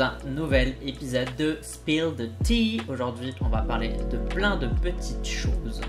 un nouvel épisode de Spill the Tea. Aujourd'hui, on va parler de plein de petites choses.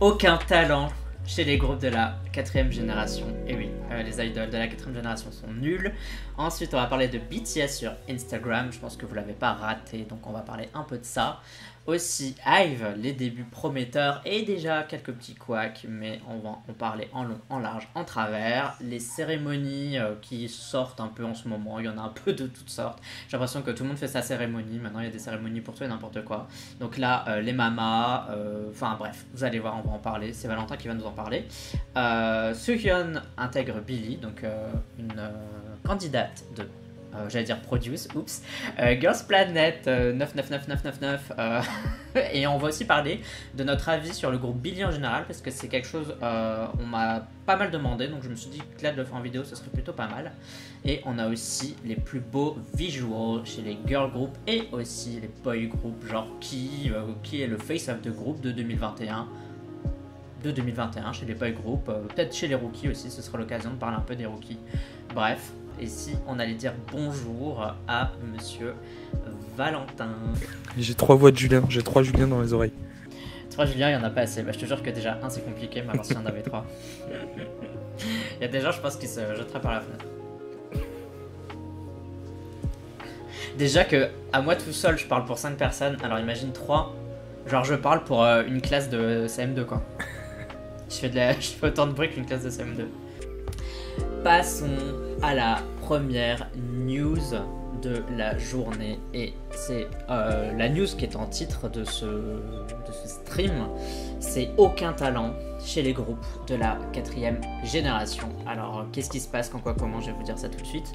Aucun talent chez les groupes de la quatrième génération. Et oui, euh, les idoles de la quatrième génération sont nuls. Ensuite, on va parler de BTS sur Instagram. Je pense que vous l'avez pas raté, donc on va parler un peu de ça. Aussi, Hive, les débuts prometteurs et déjà quelques petits couacs, mais on va en parler en long, en large, en travers. Les cérémonies euh, qui sortent un peu en ce moment, il y en a un peu de toutes sortes. J'ai l'impression que tout le monde fait sa cérémonie. Maintenant, il y a des cérémonies pour tout et n'importe quoi. Donc là, euh, les mamas, euh, enfin bref, vous allez voir, on va en parler. C'est Valentin qui va nous en parler. Euh, Suhyun intègre Billy, donc une candidate de euh, j'allais dire Produce, oups, euh, Girls Planet euh, 999999, euh, et on va aussi parler de notre avis sur le groupe Billy en général, parce que c'est quelque chose, euh, on m'a pas mal demandé, donc je me suis dit que là de le faire en vidéo, ce serait plutôt pas mal. Et on a aussi les plus beaux visuals chez les girl groups et aussi les boy groups, genre qui, qui est le face of the group de 2021 de 2021 chez les boy groups, euh, peut-être chez les rookies aussi, ce sera l'occasion de parler un peu des rookies. Bref, et si on allait dire bonjour à monsieur Valentin J'ai trois voix de Julien, j'ai trois Julien dans les oreilles. Trois Julien, il y en a pas assez. Bah, je te jure que déjà, un c'est compliqué, mais alors s'il y en avait trois. Il y a des gens, je pense, qui se jetteraient par la fenêtre. Déjà que, à moi tout seul, je parle pour 5 personnes, alors imagine 3. Genre, je parle pour euh, une classe de CM2, quoi. Je fais, de la... je fais autant de bruit qu'une classe de CM2. Passons à la première news de la journée. Et c'est euh, la news qui est en titre de ce, stream. C'est aucun talent chez les groupes de la quatrième génération. Alors, qu'est-ce qui se passe, quand, quoi, comment? Je vais vous dire ça tout de suite.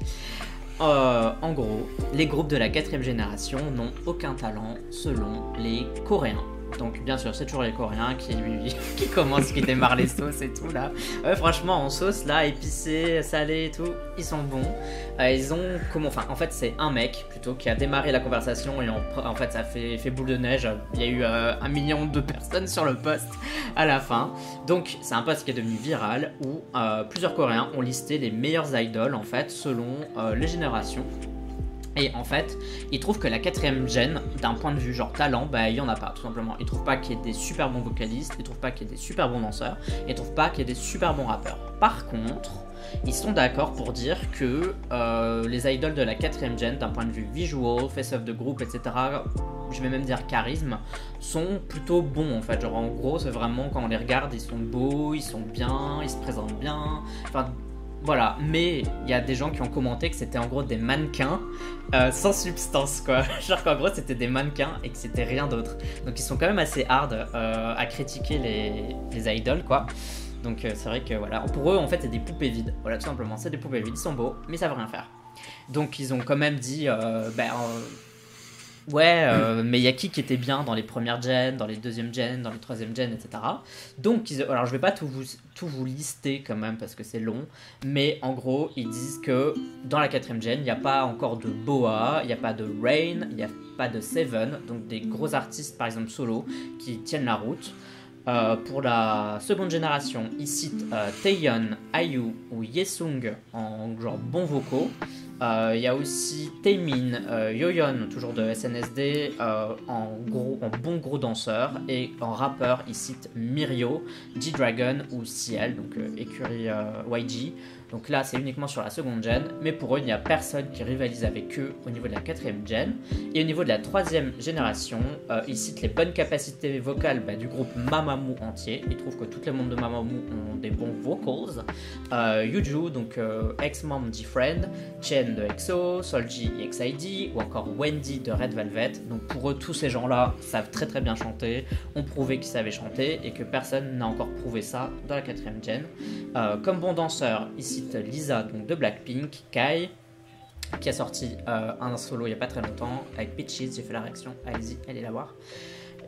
Euh, en gros, les groupes de la quatrième génération n'ont aucun talent selon les Coréens. Donc bien sûr, c'est toujours les Coréens qui, qui commencent, qui démarrent les sauces et tout là. Ouais, franchement, en sauce là, épicé, salé et tout, ils sont bons. Euh, ils ont comment, en fait, c'est un mec plutôt qui a démarré la conversation et en, fait, ça fait, boule de neige. Il y a eu euh, un million de personnes sur le post à la fin. Donc c'est un post qui est devenu viral où euh, plusieurs Coréens ont listé les meilleurs idoles en fait selon euh, les générations. Et en fait, ils trouvent que la quatrième gêne, d'un point de vue genre talent, bah il y en a pas, tout simplement. Ils trouvent pas qu'il y ait des super bons vocalistes, ils trouvent pas qu'il y ait des super bons danseurs, ils trouvent pas qu'il y ait des super bons rappeurs. Par contre, ils sont d'accord pour dire que euh, les idoles de la quatrième gen, d'un point de vue visual, face of the group, etc., je vais même dire charisme, sont plutôt bons en fait. Genre en gros, c'est vraiment quand on les regarde, ils sont beaux, ils sont bien, ils se présentent bien. Voilà, mais il y a des gens qui ont commenté que c'était en gros des mannequins euh, sans substance, quoi. Genre qu'en gros c'était des mannequins et que c'était rien d'autre. Donc ils sont quand même assez hard euh, à critiquer les, les idoles, quoi. Donc euh, c'est vrai que voilà, pour eux en fait c'est des poupées vides. Voilà, tout simplement, c'est des poupées vides, ils sont beaux, mais ça veut rien faire. Donc ils ont quand même dit, ben. Ouais, euh, mais il y a qui était bien dans les premières gens, dans les deuxièmes gens, dans les troisièmes gens, etc. Donc, alors je vais pas tout vous, tout vous lister quand même parce que c'est long, mais en gros, ils disent que dans la quatrième gen, il n'y a pas encore de Boa, il n'y a pas de Rain, il n'y a pas de Seven, donc des gros artistes par exemple solo qui tiennent la route. Euh, pour la seconde génération, ils citent euh, Taeyeon, IU ou Yesung en genre bons vocaux. Euh, Il y a aussi Taemin, euh, Yoyeon, toujours de SNSD, euh, en, gros, en bon gros danseur. Et en rappeur, ils citent Mirio, G-Dragon ou Ciel, donc écurie YG. Donc là, c'est uniquement sur la seconde gen, mais pour eux, il n'y a personne qui rivalise avec eux au niveau de la quatrième gen. Et au niveau de la troisième génération, euh, ils citent les bonnes capacités vocales bah, du groupe Mamamoo entier. Ils trouvent que toutes les membres de Mamamoo ont des bons vocals. Euh, Yuju, donc euh, ex-membre d'E-Friend, Chen de EXO, Solji EXID, ou encore Wendy de Red Velvet. Donc pour eux, tous ces gens-là savent très très bien chanter, ont prouvé qu'ils savaient chanter, et que personne n'a encore prouvé ça dans la quatrième gen. Euh, comme bon danseur, il Lisa donc de Blackpink, Kai, qui a sorti euh, un solo il n'y a pas très longtemps avec Peaches, j'ai fait la réaction, allez-y, allez la voir.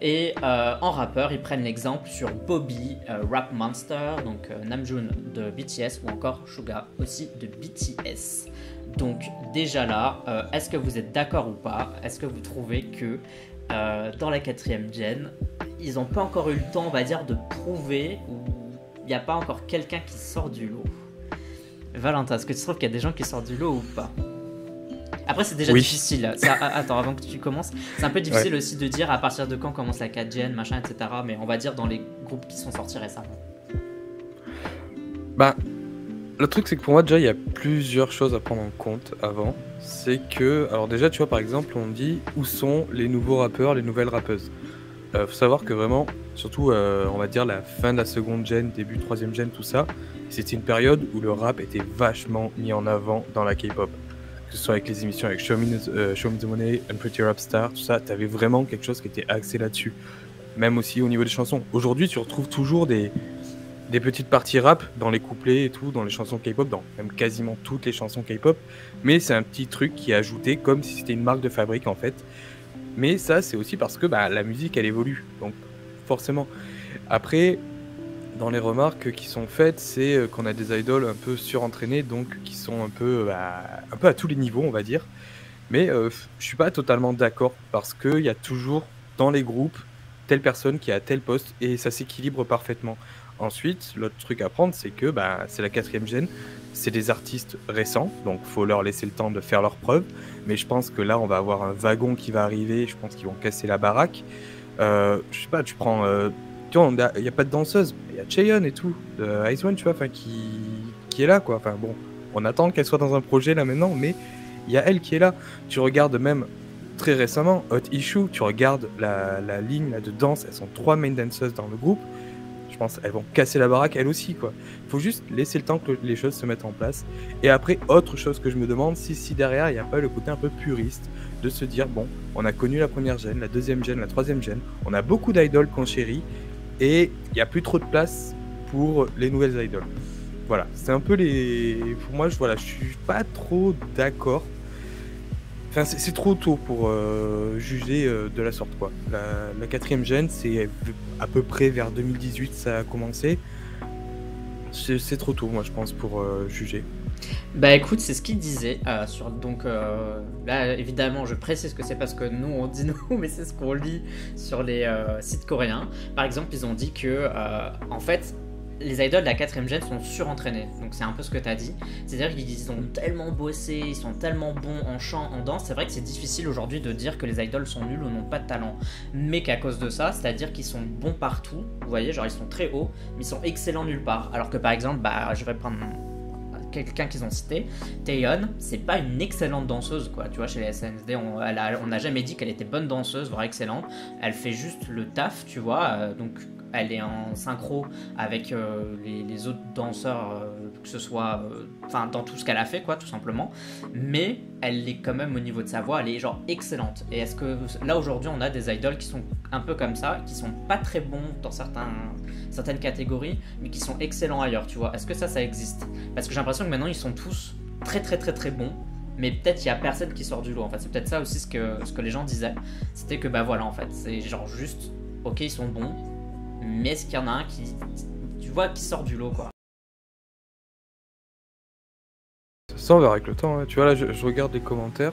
Et euh, en rappeur, ils prennent l'exemple sur Bobby, euh, Rap Monster, donc Namjoon de BTS, ou encore Suga aussi de BTS. Donc déjà là, est-ce que vous êtes d'accord ou pas? Est-ce que vous trouvez que dans la quatrième gen, ils n'ont pas encore eu le temps, on va dire, de prouver, ou il n'y a pas encore quelqu'un qui sort du lot? Valentin, est-ce que tu trouves qu'il y a des gens qui sortent du lot ou pas Après, c'est déjà Oui. difficile. C'est- a- Attends, avant que tu commences, c'est un peu difficile aussi de dire à partir de quand commence la 4 gen, machin, etc. Mais on va dire dans les groupes qui sont sortis récemment. Bah, le truc, c'est que pour moi, déjà, il y a plusieurs choses à prendre en compte avant. C'est que, alors déjà, tu vois, par exemple, on dit où sont les nouveaux rappeurs, les nouvelles rappeuses? Euh, faut savoir que vraiment, surtout, euh, on va dire la fin de la seconde gen, début troisième gen, tout ça, c'était une période où le rap était vachement mis en avant dans la K-pop. Que ce soit avec les émissions avec Show Me, the- euh, Money, and Pretty Rap Star, tout ça, t'avais vraiment quelque chose qui était axé là-dessus. Même aussi au niveau des chansons. Aujourd'hui, tu retrouves toujours des, des petites parties rap dans les couplets et tout, dans les chansons K-pop, dans même quasiment toutes les chansons K-pop. Mais c'est un petit truc qui est ajouté comme si c'était une marque de fabrique en fait. Mais ça, c'est aussi parce que bah, la musique elle évolue. Donc forcément. Après, dans les remarques qui sont faites, c'est euh, qu'on a des idoles un peu surentraînées, donc qui sont un peu, bah, un peu à tous les niveaux, on va dire. Mais euh, je suis pas totalement d'accord parce qu'il y a toujours dans les groupes telle personne qui à tel poste et ça s'équilibre parfaitement. Ensuite, l'autre truc à prendre, c'est que bah, c'est la quatrième gêne, c'est des artistes récents, donc faut leur laisser le temps de faire leurs preuves. Mais je pense que là, on va avoir un wagon qui va arriver, je pense qu'ils vont casser la baraque. Euh, je sais pas, tu prends. euh, il n'y a pas de danseuse, il y a Cheyenne et tout, de Ice One, tu vois, qui, est là, quoi. Enfin, bon, on attend qu'elle soit dans un projet là maintenant, mais il y a elle qui est là. Tu regardes même très récemment Hot Issue, tu regardes la, ligne de danse, elles sont trois main danceuses dans le groupe. Je pense elles vont casser la baraque elles aussi quoi. Faut juste laisser le temps que les choses se mettent en place. Et après autre chose que je me demande si si derrière il n'y a pas le côté un peu puriste de se dire bon on a connu la première gêne, la deuxième gêne, la troisième gêne, on a beaucoup d'idoles qu'on chérit et il n'y a plus trop de place pour les nouvelles idoles. Voilà, c'est un peu les. Pour moi, je voilà, je suis pas trop d'accord. Enfin, c'est trop tôt pour euh, juger euh, de la sorte, quoi. La, quatrième gêne, c'est à peu près vers 2018, ça a commencé. C'est c'est trop tôt, moi, je pense, pour euh, juger. Bah écoute, c'est ce qu'ils disaient. euh, sur, donc euh, là, évidemment, je précise que c'est parce que nous on dit nous, mais c'est ce qu'on lit sur les euh, sites coréens. Par exemple, ils ont dit que euh, en fait, les idoles de la quatrième gêne sont surentraînés. Donc c'est un peu ce que tu as dit. C'est-à-dire qu'ils ont tellement bossé, ils sont tellement bons en chant, en danse. C'est vrai que c'est difficile aujourd'hui de dire que les idoles sont nuls ou n'ont pas de talent. Mais qu'à cause de ça, c'est-à-dire qu'ils sont bons partout. Vous voyez, genre ils sont très hauts, mais ils sont excellents nulle part. Alors que par exemple, bah, je vais prendre quelqu'un qu'ils ont cité, Taeyeon, c'est pas une excellente danseuse, quoi. Tu vois, chez les SNSD, on n'a jamais dit qu'elle était bonne danseuse, voire excellente. Elle fait juste le taf, tu vois. euh, donc, elle est en synchro avec euh, les, autres danseurs, euh, que ce soit, euh, dans tout ce qu'elle a fait, quoi, tout simplement. Mais elle est quand même au niveau de sa voix, elle est genre excellente. Et est-ce que là aujourd'hui, on a des idoles qui sont un peu comme ça, qui sont pas très bons dans certaines catégories, mais qui sont excellents ailleurs, tu vois? Est-ce que ça, ça existe? Parce que j'ai l'impression que maintenant, ils sont tous très très très très bons. Mais peut-être il y a personne qui sort du lot. En fait, c'est peut-être ça aussi ce que, ce que les gens disaient. C'était que bah voilà, en fait, c'est genre juste, ok, ils sont bons, mais est-ce qu'il y en a un qui, tu vois, qui sort du lot, quoi? Ça, on verra avec le temps. hein. Tu vois, là, je, regarde les commentaires.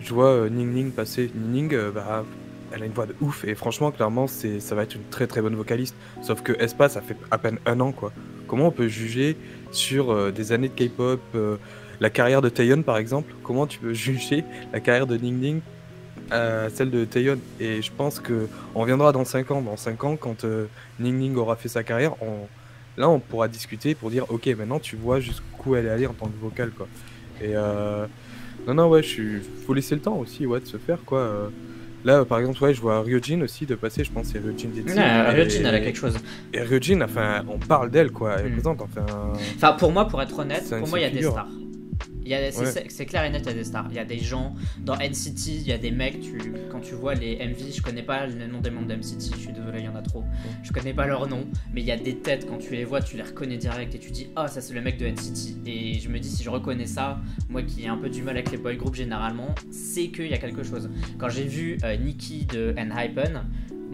Je vois euh, Ning Ning passer. Ning Ning, euh, bah, elle a une voix de ouf. Et franchement, clairement, ça va être une très très bonne vocaliste. Sauf que Espa, ça fait à peine un an, quoi. Comment on peut juger sur euh, des années de K-pop la carrière de Taeyeon, par exemple? Comment tu peux juger la carrière de Ning Ning? Celle de Taeyeon Et je pense que on viendra dans 5 ans. Dans 5 ans, quand euh, Ning Ning aura fait sa carrière, on... là, on pourra discuter pour dire, ok, maintenant, tu vois jusqu'où elle est allée en tant que vocale, quoi. Et euh... non, non, ouais, je suis. Faut laisser le temps aussi, ouais, de se faire quoi. euh. Là, par exemple, ouais, je vois Ryujin aussi de passer. Je pense c'est Ryujin Detsu. Ouais, et... Ryujin, elle a quelque chose. Et Ryujin, enfin, on parle d'elle quoi. Elle Mm. présente, enfin. Enfin, pour moi, pour être honnête, pour moi, il y a des stars. Ouais. c'est- clair et net, il y a des stars. Il y a des gens dans NCT, il y a des mecs, tu, quand tu vois les MV, je connais pas le nom des membres d'NCT, je suis désolé, il y en a trop. Je connais pas leur nom, mais il y a des têtes, quand tu les vois, tu les reconnais direct et tu dis, ah, ça c'est le mec de NCT. Et je me dis, si je reconnais ça, moi qui ai un peu du mal avec les boy groups généralement, c'est qu'il y a quelque chose. Quand j'ai vu euh, Nikki de Enhypen,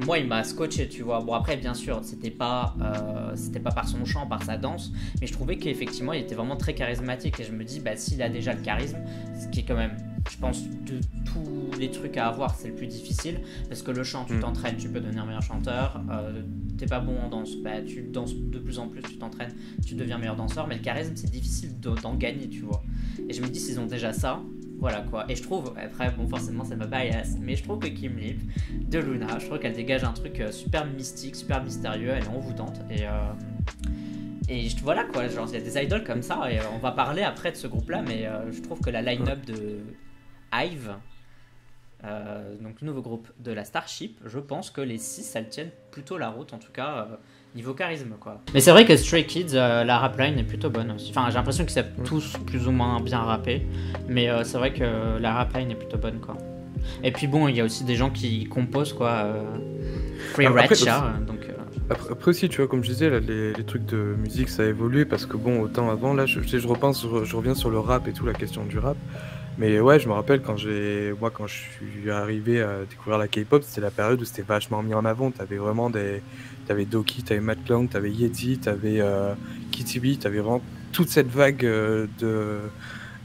moi il m'a scotché, tu vois. Bon, après, bien sûr, c'était pas, euh, c'était pas par son chant, par sa danse, mais je trouvais qu'effectivement il était vraiment très charismatique et je me dis bah s'il a déjà le charisme ce qui est quand même je pense de tous les trucs à avoir c'est le plus difficile parce que le chant tu Mm. t'entraînes tu peux devenir meilleur chanteur euh, t'es pas bon en danse bah tu danses de plus en plus tu t'entraînes tu deviens meilleur danseur mais le charisme c'est difficile de- d'en gagner tu vois et je me dis s'ils ont déjà ça Voilà quoi. Et je trouve, après, bon, forcément, ça m'a bias, mais je trouve que Kim Lip de Luna, je trouve qu'elle dégage un truc euh, super mystique, super mystérieux, elle est envoûtante. Et, euh, et voilà quoi, genre, il y a des idoles comme ça, et euh, on va parler après de ce groupe-là, mais euh, je trouve que la line-up de Hive, euh, donc le nouveau groupe de la Starship, je pense que les 6 elles tiennent plutôt la route, en tout cas. Niveau charisme, quoi. Mais c'est vrai que Stray Kids, euh, la rap line est plutôt bonne aussi. Enfin, j'ai l'impression qu'ils savent tous plus ou moins bien rapper. Mais euh, c'est vrai que la rap line est plutôt bonne, quoi. Et puis bon, il y a aussi des gens qui composent, quoi. euh, Free Après, Ratcha, donc. euh, Après, après aussi, tu vois, comme je disais, là, les, les trucs de musique, ça a évolué parce que bon, autant avant, là, je, je, sais, je repense, je, je reviens sur le rap et tout, la question du rap. Mais ouais, je me rappelle quand j'ai, moi, quand je suis arrivé à découvrir la K-pop, c'était la période où c'était vachement mis en avant. T'avais vraiment des, t'avais Doki, t'avais Matt Clown, t'avais Yeti, t'avais euh, Kitty B, t'avais vraiment toute cette vague euh, de,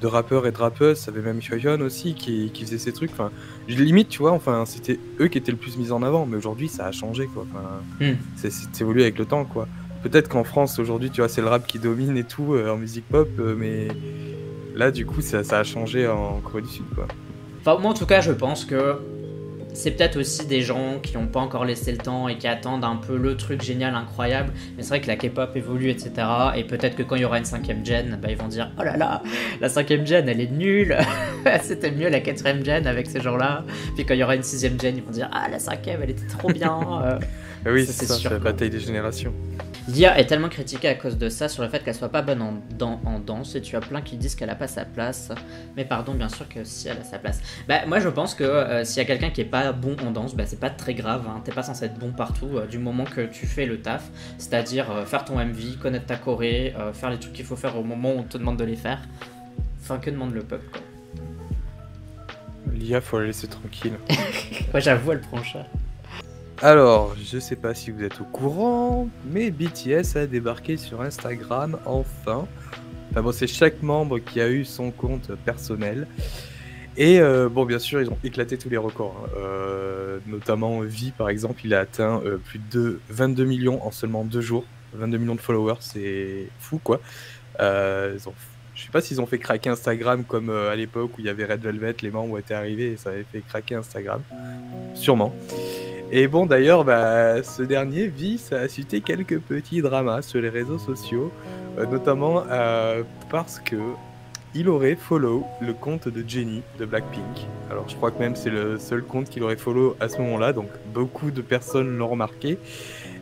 de rappeurs et de rappeuses. T'avais même Hyoyeon aussi qui, qui faisait ces trucs. Enfin, limite, tu vois, enfin, c'était eux qui étaient le plus mis en avant. Mais aujourd'hui, ça a changé, quoi. Enfin, Hmm. c'est c'est évolué avec le temps, quoi. Peut-être qu'en France, aujourd'hui, tu vois, c'est le rap qui domine et tout euh, en musique pop, euh, mais là, du coup, ça, ça a changé en Corée du Sud, quoi. Enfin, moi en tout cas, je pense que c'est peut-être aussi des gens qui n'ont pas encore laissé le temps et qui attendent un peu le truc génial, incroyable. Mais c'est vrai que la K-pop évolue, etc. Et peut-être que quand il y aura une cinquième gen, bah, ils vont dire Oh là là, la cinquième gen, elle est nulle. C'était mieux la quatrième gen avec ces gens-là. Puis quand il y aura une sixième gen, ils vont dire Ah, la cinquième, elle était trop bien. Euh, oui, c'est ça, sûr, c'est la bataille des générations. L'IA est tellement critiquée à cause de ça, sur le fait qu'elle soit pas bonne en, dan- en danse, et tu as plein qui disent qu'elle a pas sa place. Mais pardon, bien sûr que si elle a sa place. Bah, moi je pense que euh, s'il y a quelqu'un qui est pas bon en danse, bah, c'est pas très grave. Hein. T'es pas censé être bon partout euh, du moment que tu fais le taf. C'est-à-dire euh, faire ton MV, connaître ta choré, faire les trucs qu'il faut faire au moment où on te demande de les faire. Enfin, que demande le peuple quoi. L'IA, faut la laisser tranquille. Moi j'avoue, elle prend cher. Alors, je sais pas si vous êtes au courant, mais BTS a débarqué sur Instagram enfin. Enfin bon, c'est chaque membre qui a eu son compte personnel. Et euh, bon, bien sûr, ils ont éclaté tous les records. hein. Euh, notamment V, par exemple, il a atteint euh, plus de 22 millions en seulement deux jours. 22 millions de followers, c'est fou quoi. Je sais pas s'ils ont fait craquer Instagram comme euh, à l'époque où il y avait Red Velvet, les membres étaient arrivés et ça avait fait craquer Instagram. Sûrement. Et bon, d'ailleurs, bah, ce dernier vit, ça a suscité quelques petits dramas sur les réseaux sociaux, euh, notamment euh, parce que il aurait follow le compte de Jennie de Blackpink. Alors, je crois que même c'est le seul compte qu'il aurait follow à ce moment-là, donc beaucoup de personnes l'ont remarqué.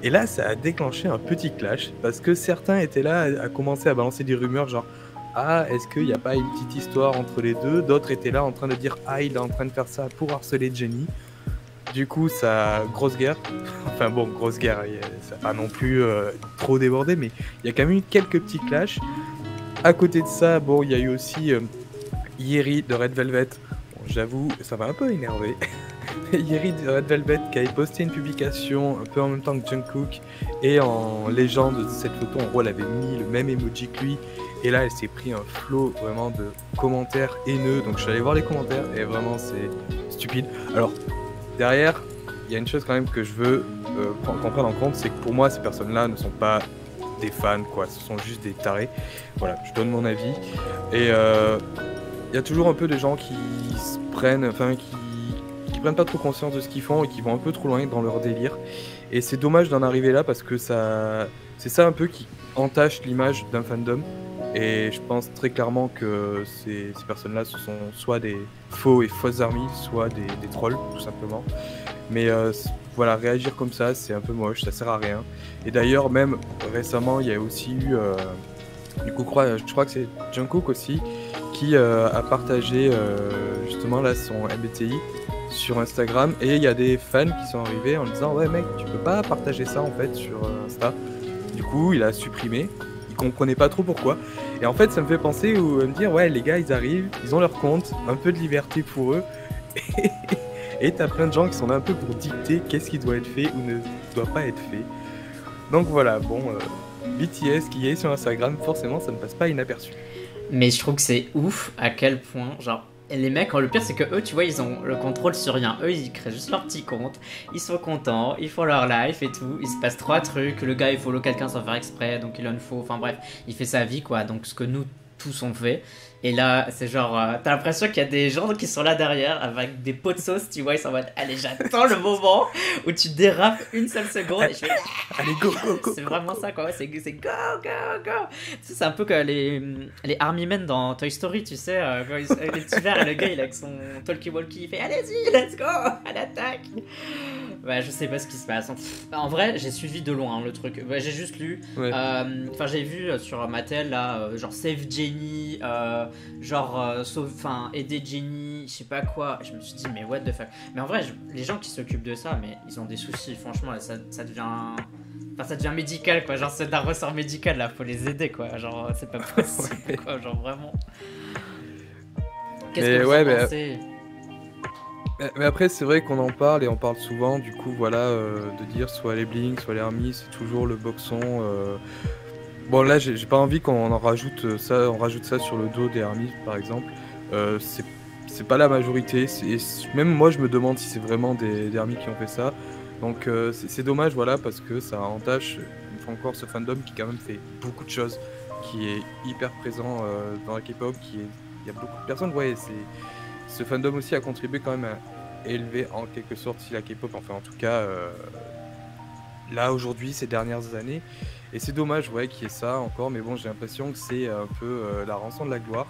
Et là, ça a déclenché un petit clash parce que certains étaient là à commencer à balancer des rumeurs genre ah, est-ce qu'il n'y a pas une petite histoire entre les deux? D'autres étaient là en train de dire ah, il est en train de faire ça pour harceler Jennie. Du coup, ça grosse guerre. enfin bon, grosse guerre. Ça n'a pas non plus euh, trop débordé, mais il y a quand même eu quelques petits clashs. À côté de ça, bon, il y a eu aussi euh, Yeri de Red Velvet. J'avoue, ça m'a un peu énervé. Yeri de Red Velvet qui avait posté une publication un peu en même temps que Jungkook et en légende de cette photo, en gros, elle avait mis le même emoji que lui. Et là, elle s'est pris un flot vraiment de commentaires haineux. Donc, je suis allé voir les commentaires et vraiment, c'est stupide. Alors, derrière, il y a une chose quand même que je veux euh, qu'on prenne en compte, c'est que pour moi, ces personnes-là ne sont pas des fans, quoi. Ce sont juste des tarés. Voilà, je donne mon avis. Et euh, il y a toujours un peu de gens qui prennent, enfin, qui prennent pas trop conscience de ce qu'ils font et qui vont un peu trop loin dans leur délire. Et c'est dommage d'en arriver là parce que ça, c'est ça un peu qui entache l'image d'un fandom. Et je pense très clairement que ces, personnes-là, ce sont soit des faux et fausses armies, soit des, trolls, tout simplement. Mais euh, voilà, réagir comme ça, c'est un peu moche, ça sert à rien. Et d'ailleurs, même récemment, il y a aussi eu, euh, du coup, je crois, que c'est Jungkook aussi, qui euh, a partagé justement là son MBTI sur Instagram. Et il y a des fans qui sont arrivés en disant Ouais, mec, tu peux pas partager ça en fait sur Insta. Du coup, il a supprimé. Il comprenait pas trop pourquoi. Et en fait, ça me fait penser ou me dire Ouais, les gars, ils arrivent, ils ont leur compte, un peu de liberté pour eux. Et t'as plein de gens qui sont là un peu pour dicter qu'est-ce qui doit être fait ou ne doit pas être fait. Donc voilà, bon, euh, BTS qui est sur Instagram, forcément, ça ne passe pas inaperçu. Mais je trouve que c'est ouf à quel point, genre, et les mecs, le pire c'est que eux, tu vois, ils ont le contrôle sur rien. Eux, ils créent juste leur petit compte, ils sont contents, ils font leur life et tout. Il se passe trois trucs. Le gars, il follow quelqu'un sans faire exprès, donc il unfollow. Enfin bref, il fait sa vie quoi. Donc ce que nous, tous sont faits. Et là, c'est genre, euh, t'as l'impression qu'il y a des gens qui sont là derrière avec des pots de sauce, tu vois, ils sont en mode, allez, j'attends le moment où tu dérapes une seule seconde et je fais, allez, go, go, go. C'est vraiment ça, quoi, c'est go, go, go. c'est un peu comme les, les Army Men dans Toy Story, tu sais, euh, quand ils, les petits verts et le gars, il a avec son talkie-walkie, il fait, allez-y, let's go, à l'attaque. Ouais, je sais pas ce qui se passe. En vrai, j'ai suivi de loin le truc. j'ai juste lu. Euh, enfin, j'ai vu sur Mattel, là, genre Save Jenny. Euh, genre euh, enfin aider Jenny, je sais pas quoi. Je me suis dit mais what the fuck. Mais en vrai, les gens qui s'occupent de ça, mais ils ont des soucis. Franchement, ça, ça devient Enfin, ça devient médical quoi, genre c'est d'un ressort médical là, faut les aider quoi, genre c'est pas possible quoi, genre vraiment. Qu'est-ce que vous ouais, en pensez? Mais, après, c'est vrai qu'on en parle et on parle souvent, du coup, voilà, euh, de dire soit les Blink, soit les Army, c'est toujours le boxon. Euh, Bon là j'ai pas envie qu'on en rajoute euh, ça, on rajoute ça sur le dos des armies par exemple. Euh, c'est pas la majorité. Même moi je me demande si c'est vraiment des, des qui ont fait ça. Donc euh, c'est dommage voilà parce que ça entache une fois encore ce fandom qui quand même fait beaucoup de choses, qui est hyper présent dans la K-pop, qui est il y a beaucoup de personnes. Ouais ce fandom aussi a contribué quand même à élever en quelque sorte si la K-pop, enfin en tout cas là aujourd'hui ces dernières années. Et c'est dommage, ouais, qu'il y ait ça encore, mais bon, j'ai l'impression que c'est un peu euh, la rançon de la gloire.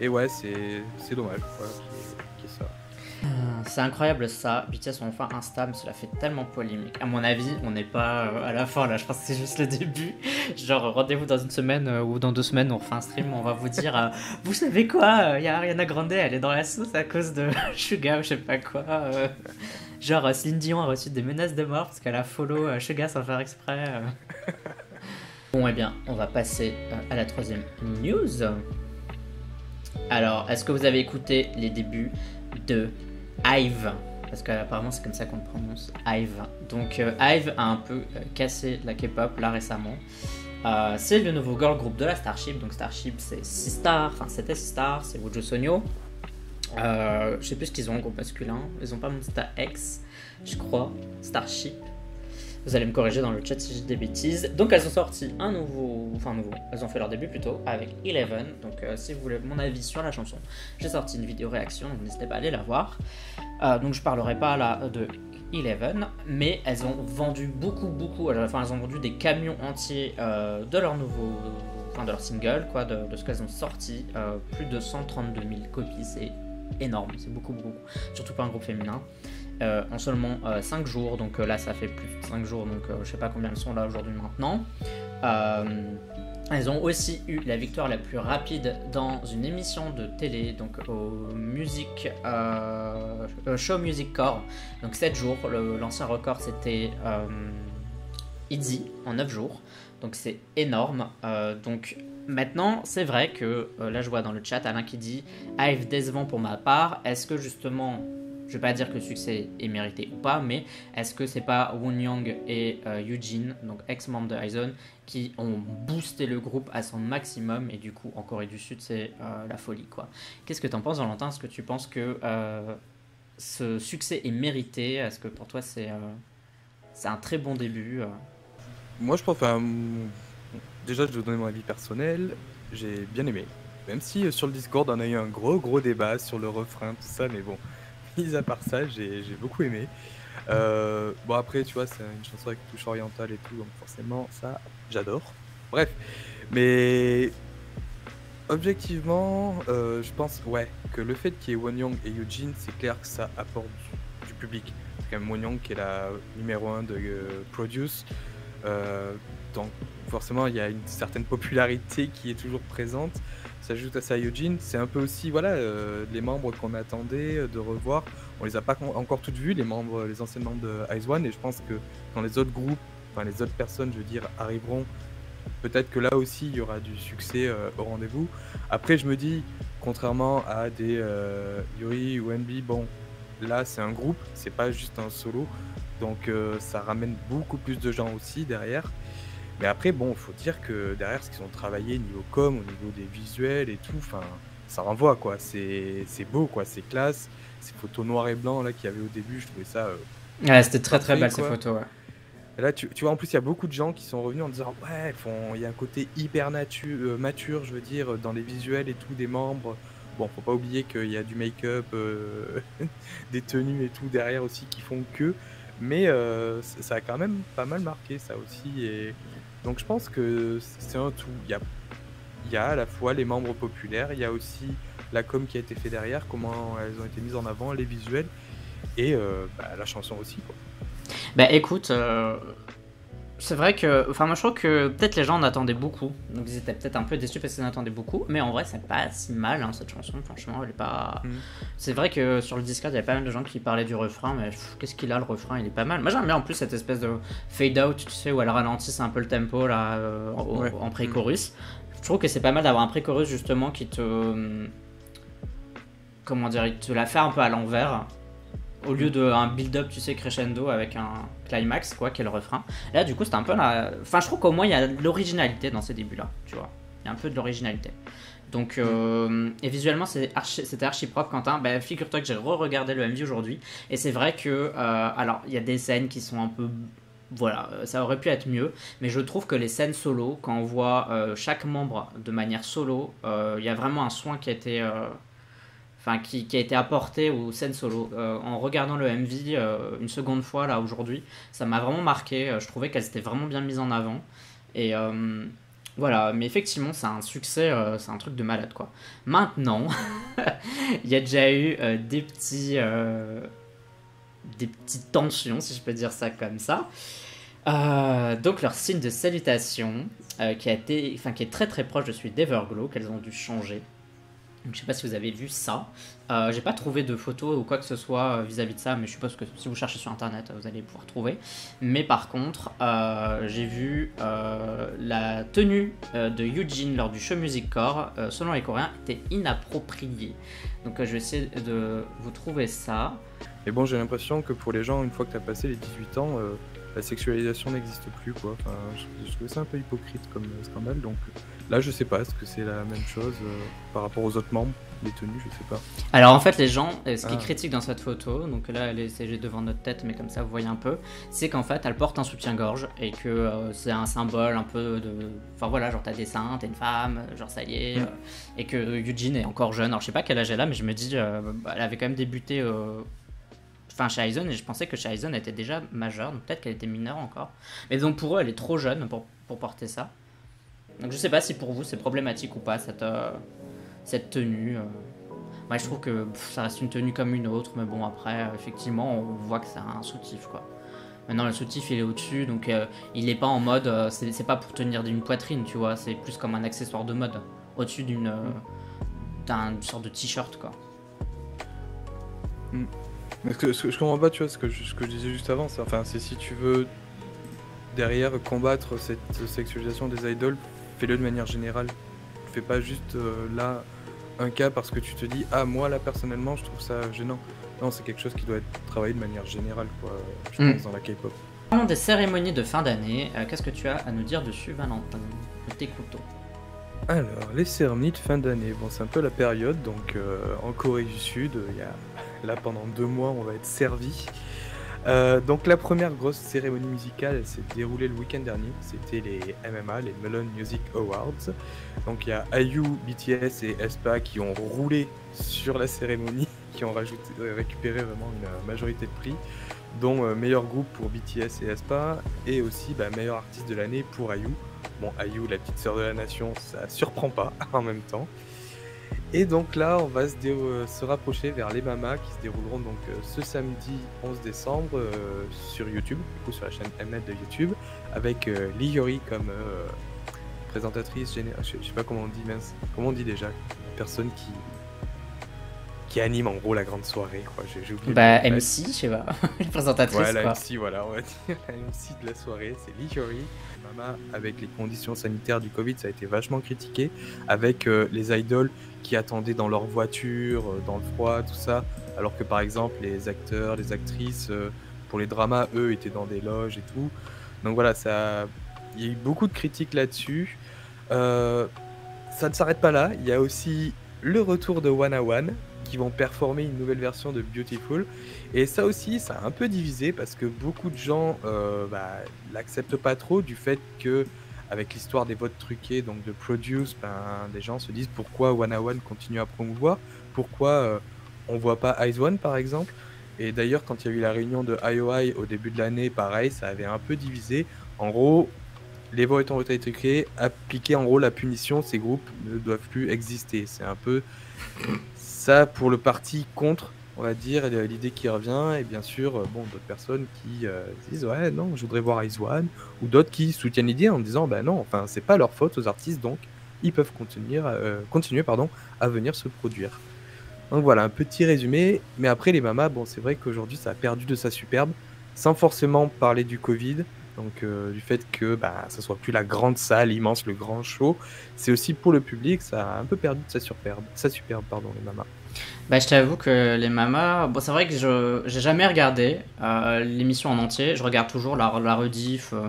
Et ouais, c'est dommage, c'est incroyable ça, BTS ont enfin un stam, cela fait tellement polémique. À mon avis, on n'est pas euh, à la fin là, je pense que c'est juste le début. Genre, rendez-vous dans une semaine ou dans deux semaines, on refait un stream, on va vous dire Vous savez quoi, il y a Ariana Grande, elle est dans la sauce à cause de Suga ou je sais pas quoi. Genre, euh, Céline Dion a reçu des menaces de mort parce qu'elle a follow euh, Suga sans faire exprès. Euh. bon, eh bien, on va passer à la troisième news. Alors, est-ce que vous avez écouté les débuts de Hive Parce qu'apparemment, c'est comme ça qu'on le prononce, Hive. Donc, Hive a un peu cassé la K-pop là récemment. c'est le nouveau girl group de la Starship. Donc, Starship, c'est 6 stars, enfin, c'était 6 stars, c'est Wojo Sonyo. Euh, je sais plus ce qu'ils ont en groupe masculin. Ils ont pas Monster X, je crois. Starship. Vous allez me corriger dans le chat si j'ai des bêtises. Donc elles ont sorti un nouveau, enfin nouveau, elles ont fait leur début plutôt avec Eleven. Donc euh, si vous voulez mon avis sur la chanson, j'ai sorti une vidéo réaction, donc n'hésitez pas à aller la voir. Euh, donc je parlerai pas là de Eleven, mais elles ont vendu beaucoup, beaucoup, enfin elles ont vendu des camions entiers de leur nouveau, enfin de leur single, quoi, de, de ce qu'elles ont sorti. plus de 132 000 copies, c'est énorme, c'est beaucoup, beaucoup, surtout pas un groupe féminin. Euh, en seulement 5 euh, jours, donc euh, là ça fait plus de 5 jours, donc je sais pas combien elles sont là aujourd'hui maintenant. elles ont aussi eu la victoire la plus rapide dans une émission de télé, donc au Music, Show Music Core, donc 7 jours. L'ancien record c'était Easy en 9 jours, donc c'est énorme. donc Maintenant, c'est vrai que euh, là, je vois dans le chat Alain qui dit Hive décevant pour ma part. Est-ce que justement, je vais pas dire que le succès est mérité ou pas, mais est-ce que c'est pas Woon Young et euh, Eugene, donc ex-membre de Hyzone, qui ont boosté le groupe à son maximum et du coup, en Corée du Sud, c'est euh, la folie quoi. Qu'est-ce que tu en penses, Valentin? Est-ce que tu penses que ce succès est mérité? Est-ce que pour toi, c'est c'est un très bon début Moi, je pense. Déjà, je vais donner mon avis personnel. J'ai bien aimé. Même si euh, sur le Discord, on a eu un gros, gros débat sur le refrain, tout ça, mais bon, mis à part ça, j'ai beaucoup aimé. Euh, bon, après, tu vois, c'est une chanson avec touche orientale et tout, donc forcément, ça, j'adore. Bref, mais objectivement, euh, je pense, ouais, que le fait qu'il y ait Won Young et Eugene, c'est clair que ça apporte du, public. C'est quand même Won Young qui est la numéro 1 de Produce. donc, forcément, il y a une certaine popularité qui est toujours présente. S'ajoute à Eugene, c'est un peu aussi voilà euh, les membres qu'on attendait euh, de revoir. On les a pas encore toutes vues, les membres, les anciens membres de Ice One, et je pense que quand les autres groupes, enfin les autres personnes, je veux dire, arriveront, peut-être que là aussi il y aura du succès euh, au rendez-vous. Après, je me dis, contrairement à des Yuri ou NB, bon, là c'est un groupe, c'est pas juste un solo, donc ça ramène beaucoup plus de gens aussi derrière. Mais après, bon, il faut dire que derrière, ce qu'ils ont travaillé niveau com, au niveau des visuels et tout, enfin, ça renvoie, quoi. C'est beau, quoi. C'est classe. Ces photos noir et blanc, là, qu'il y avait au début, je trouvais ça. Euh, ouais, c'était très très belle, ces photos, ouais. Et là, tu, tu vois, en plus, il y a beaucoup de gens qui sont revenus en disant Ouais, il y a un côté hyper euh, mature, je veux dire, dans les visuels et tout, des membres. Bon, faut pas oublier qu'il y a du make-up, euh, des tenues et tout derrière aussi qui font que. Mais euh, ça a quand même pas mal marqué, ça aussi. Et donc, je pense que c'est un tout. Il y a, à la fois les membres populaires, il y a aussi la com qui a été fait derrière, comment elles ont été mises en avant, les visuels et bah, la chanson aussi. Quoi. Bah écoute, euh, c'est vrai que. Enfin, moi je trouve que peut-être les gens en attendaient beaucoup. Donc ils étaient peut-être un peu déçus parce qu'ils en attendaient beaucoup. Mais en vrai, c'est pas si mal hein, cette chanson. Franchement, elle est pas. Mm. C'est vrai que sur le Discord, il y a pas mal de gens qui parlaient du refrain. Mais qu'est-ce qu'il a le refrain? Il est pas mal. Moi j'aime bien en plus cette espèce de fade out, tu sais, où elle ralentit un peu le tempo là euh, en, pré-chorus. Je trouve que c'est pas mal d'avoir un pré-chorus justement qui te. Comment dire Il te la fait un peu à l'envers au lieu d'un build-up, tu sais, crescendo avec un climax, quoi, qui est le refrain. Là, du coup, c'est un peu la. Enfin, je trouve qu'au moins, il y a de l'originalité dans ces débuts-là, tu vois. Il y a un peu de l'originalité. Donc, euh, et visuellement, c'était archi, archi, propre, Quentin. Ben, Figure-toi que j'ai re-regardé le MV aujourd'hui. Et c'est vrai que. Euh, alors, il y a des scènes qui sont un peu. Voilà, euh, ça aurait pu être mieux. Mais je trouve que les scènes solo, quand on voit chaque membre de manière solo, il y a vraiment un soin qui a été enfin qui, a été apporté au scènes solo. Euh, en regardant le MV euh, une seconde fois là aujourd'hui, ça m'a vraiment marqué. Euh, je trouvais qu'elle s'était vraiment bien mise en avant. Et voilà, mais effectivement, c'est un succès, c'est un truc de malade quoi. Maintenant, il y a déjà eu des petits, des petites tensions, si je peux dire ça comme ça. donc leur signe de salutation, qui a été, qui est très très proche de celui d'Everglow, qu'elles ont dû changer. Donc, je sais pas si vous avez vu ça. Euh, j'ai pas trouvé de photos ou quoi que ce soit euh, vis-à-vis de ça, mais je suppose que si vous cherchez sur internet, vous allez pouvoir trouver. Mais par contre, euh, j'ai vu la tenue de Eugene lors du show Music Core, selon les Coréens, était inappropriée. Donc je vais essayer de vous trouver ça. Et bon, j'ai l'impression que pour les gens, une fois que tu as passé les 18 ans, la sexualisation n'existe plus. Quoi. Je, je trouvais ça un peu hypocrite comme scandale, donc Là, je sais pas, est-ce que c'est la même chose euh, par rapport aux autres membres, les tenues, je sais pas. Alors en fait, les gens, euh, ce qui ah. critiquent dans cette photo, donc là elle est CG devant notre tête, mais comme ça vous voyez un peu, c'est qu'en fait elle porte un soutien-gorge et que euh, c'est un symbole un peu de. Enfin voilà, genre t'as des seins, t'es une femme, genre ça y est, mm. et que Eugene est encore jeune. Alors je sais pas quel âge elle a, mais je me dis, elle avait quand même débuté. Enfin, chez Aizen, et je pensais que chez Aizen était déjà majeure, donc peut-être qu'elle était mineure encore. Mais donc pour eux, elle est trop jeune pour, pour porter ça. Donc je sais pas si pour vous c'est problématique ou pas cette, euh, cette tenue. Euh. Moi je trouve que ça reste une tenue comme une autre, mais bon après euh, effectivement on voit que c'est un soutif quoi. Maintenant le soutif il est au-dessus donc il est pas en mode, c'est pas pour tenir d'une poitrine tu vois, c'est plus comme un accessoire de mode au-dessus d'une d'un sorte de t-shirt quoi. Hmm. Que, je comprends pas tu vois ce que je, disais juste avant, c'est enfin si tu veux derrière combattre cette sexualisation des idoles fais-le de manière générale. Fais pas juste euh, là un cas parce que tu te dis ah moi là personnellement je trouve ça gênant. Non, c'est quelque chose qui doit être travaillé de manière générale quoi, je hmm. pense dans la K-pop. Parlons des cérémonies de fin d'année. Euh, qu'est-ce que tu as à nous dire dessus, Valentin? Nous t'écoutons. Alors, les cérémonies de fin d'année, bon, c'est un peu la période, donc euh, en Corée du Sud, il y a, là pendant deux mois, on va être servi. Euh, donc la première grosse cérémonie musicale s'est déroulée le week-end dernier. C'était les MMA, les Melon Music Awards. Donc il y a IU, BTS et aespa qui ont roulé sur la cérémonie, qui ont euh, récupéré vraiment une euh, majorité de prix, dont meilleur groupe pour BTS et aespa, et aussi bah, meilleur artiste de l'année pour IU. Bon, IU, la petite sœur de la nation, ça surprend pas en même temps. Et donc là, on va se, euh, se rapprocher vers les Mamas qui se dérouleront donc euh, ce samedi 11 décembre euh, sur YouTube, du coup sur la chaîne Mnet de YouTube, avec Liori comme présentatrice générale. Je, sais pas comment on dit, mince. Comment on dit déjà Personne qui qui anime en gros la grande soirée, quoi. J'ai oublié. Bah MC, je sais pas, présentatrice. Ouais, la MC, voilà, on va dire la MC de la soirée, c'est Liori avec les conditions sanitaires du Covid, ça a été vachement critiqué, avec euh, les idoles qui attendaient dans leur voiture, euh, dans le froid, tout ça, alors que par exemple les acteurs, les actrices, euh, pour les dramas, eux, étaient dans des loges et tout. Donc voilà, ça, il y a eu beaucoup de critiques là-dessus. ça ne s'arrête pas là, il y a aussi le retour de One One, qui vont performer une nouvelle version de Beautiful. Et ça aussi, ça a un peu divisé parce que beaucoup de gens euh, bah, l'acceptent pas trop du fait que, avec l'histoire des votes truqués, donc de Produce, ben, des gens se disent pourquoi One One continue à promouvoir, pourquoi euh, on voit pas Eyes One par exemple. Et d'ailleurs, quand il y a eu la réunion de IOI au début de l'année, pareil, ça avait un peu divisé. En gros, les votes ont été créés, appliquer en gros la punition, ces groupes ne doivent plus exister. C'est un peu pour le parti contre, on va dire, l'idée qui revient, et bien sûr, euh, bon, d'autres personnes qui euh, disent ouais, non, je voudrais voir Ice One, ou d'autres qui soutiennent l'idée en disant ben non, enfin, c'est pas leur faute aux artistes, donc ils peuvent continuer, euh, continuer pardon, à venir se produire. Donc voilà, un petit résumé, mais après les mamas, bon, c'est vrai qu'aujourd'hui ça a perdu de sa superbe, sans forcément parler du Covid, donc euh, du fait que bah, ça soit plus la grande salle immense, le grand show, c'est aussi pour le public, ça a un peu perdu de sa superbe, sa superbe pardon, les mamas. Bah, je t'avoue que les mamas, bon, c'est vrai que je j'ai jamais regardé euh, l'émission en entier, je regarde toujours la, rediff. Euh,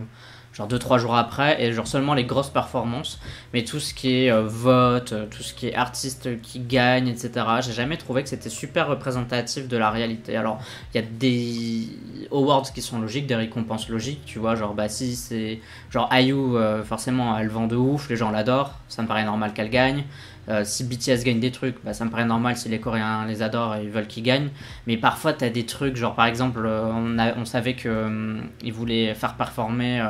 genre 2-3 jours après, et genre seulement les grosses performances, mais tout ce qui est vote, tout ce qui est artiste qui gagne, etc., j'ai jamais trouvé que c'était super représentatif de la réalité. Alors, il y a des awards qui sont logiques, des récompenses logiques, tu vois, genre bah si c'est genre IU euh, forcément elle vend de ouf, les gens l'adorent, ça me paraît normal qu'elle gagne. Euh, si BTS gagne des trucs, bah, ça me paraît normal si les Coréens les adorent et ils veulent qu'ils gagnent. Mais parfois, tu as des trucs, genre par exemple, euh, on savait qu'ils voulaient faire performer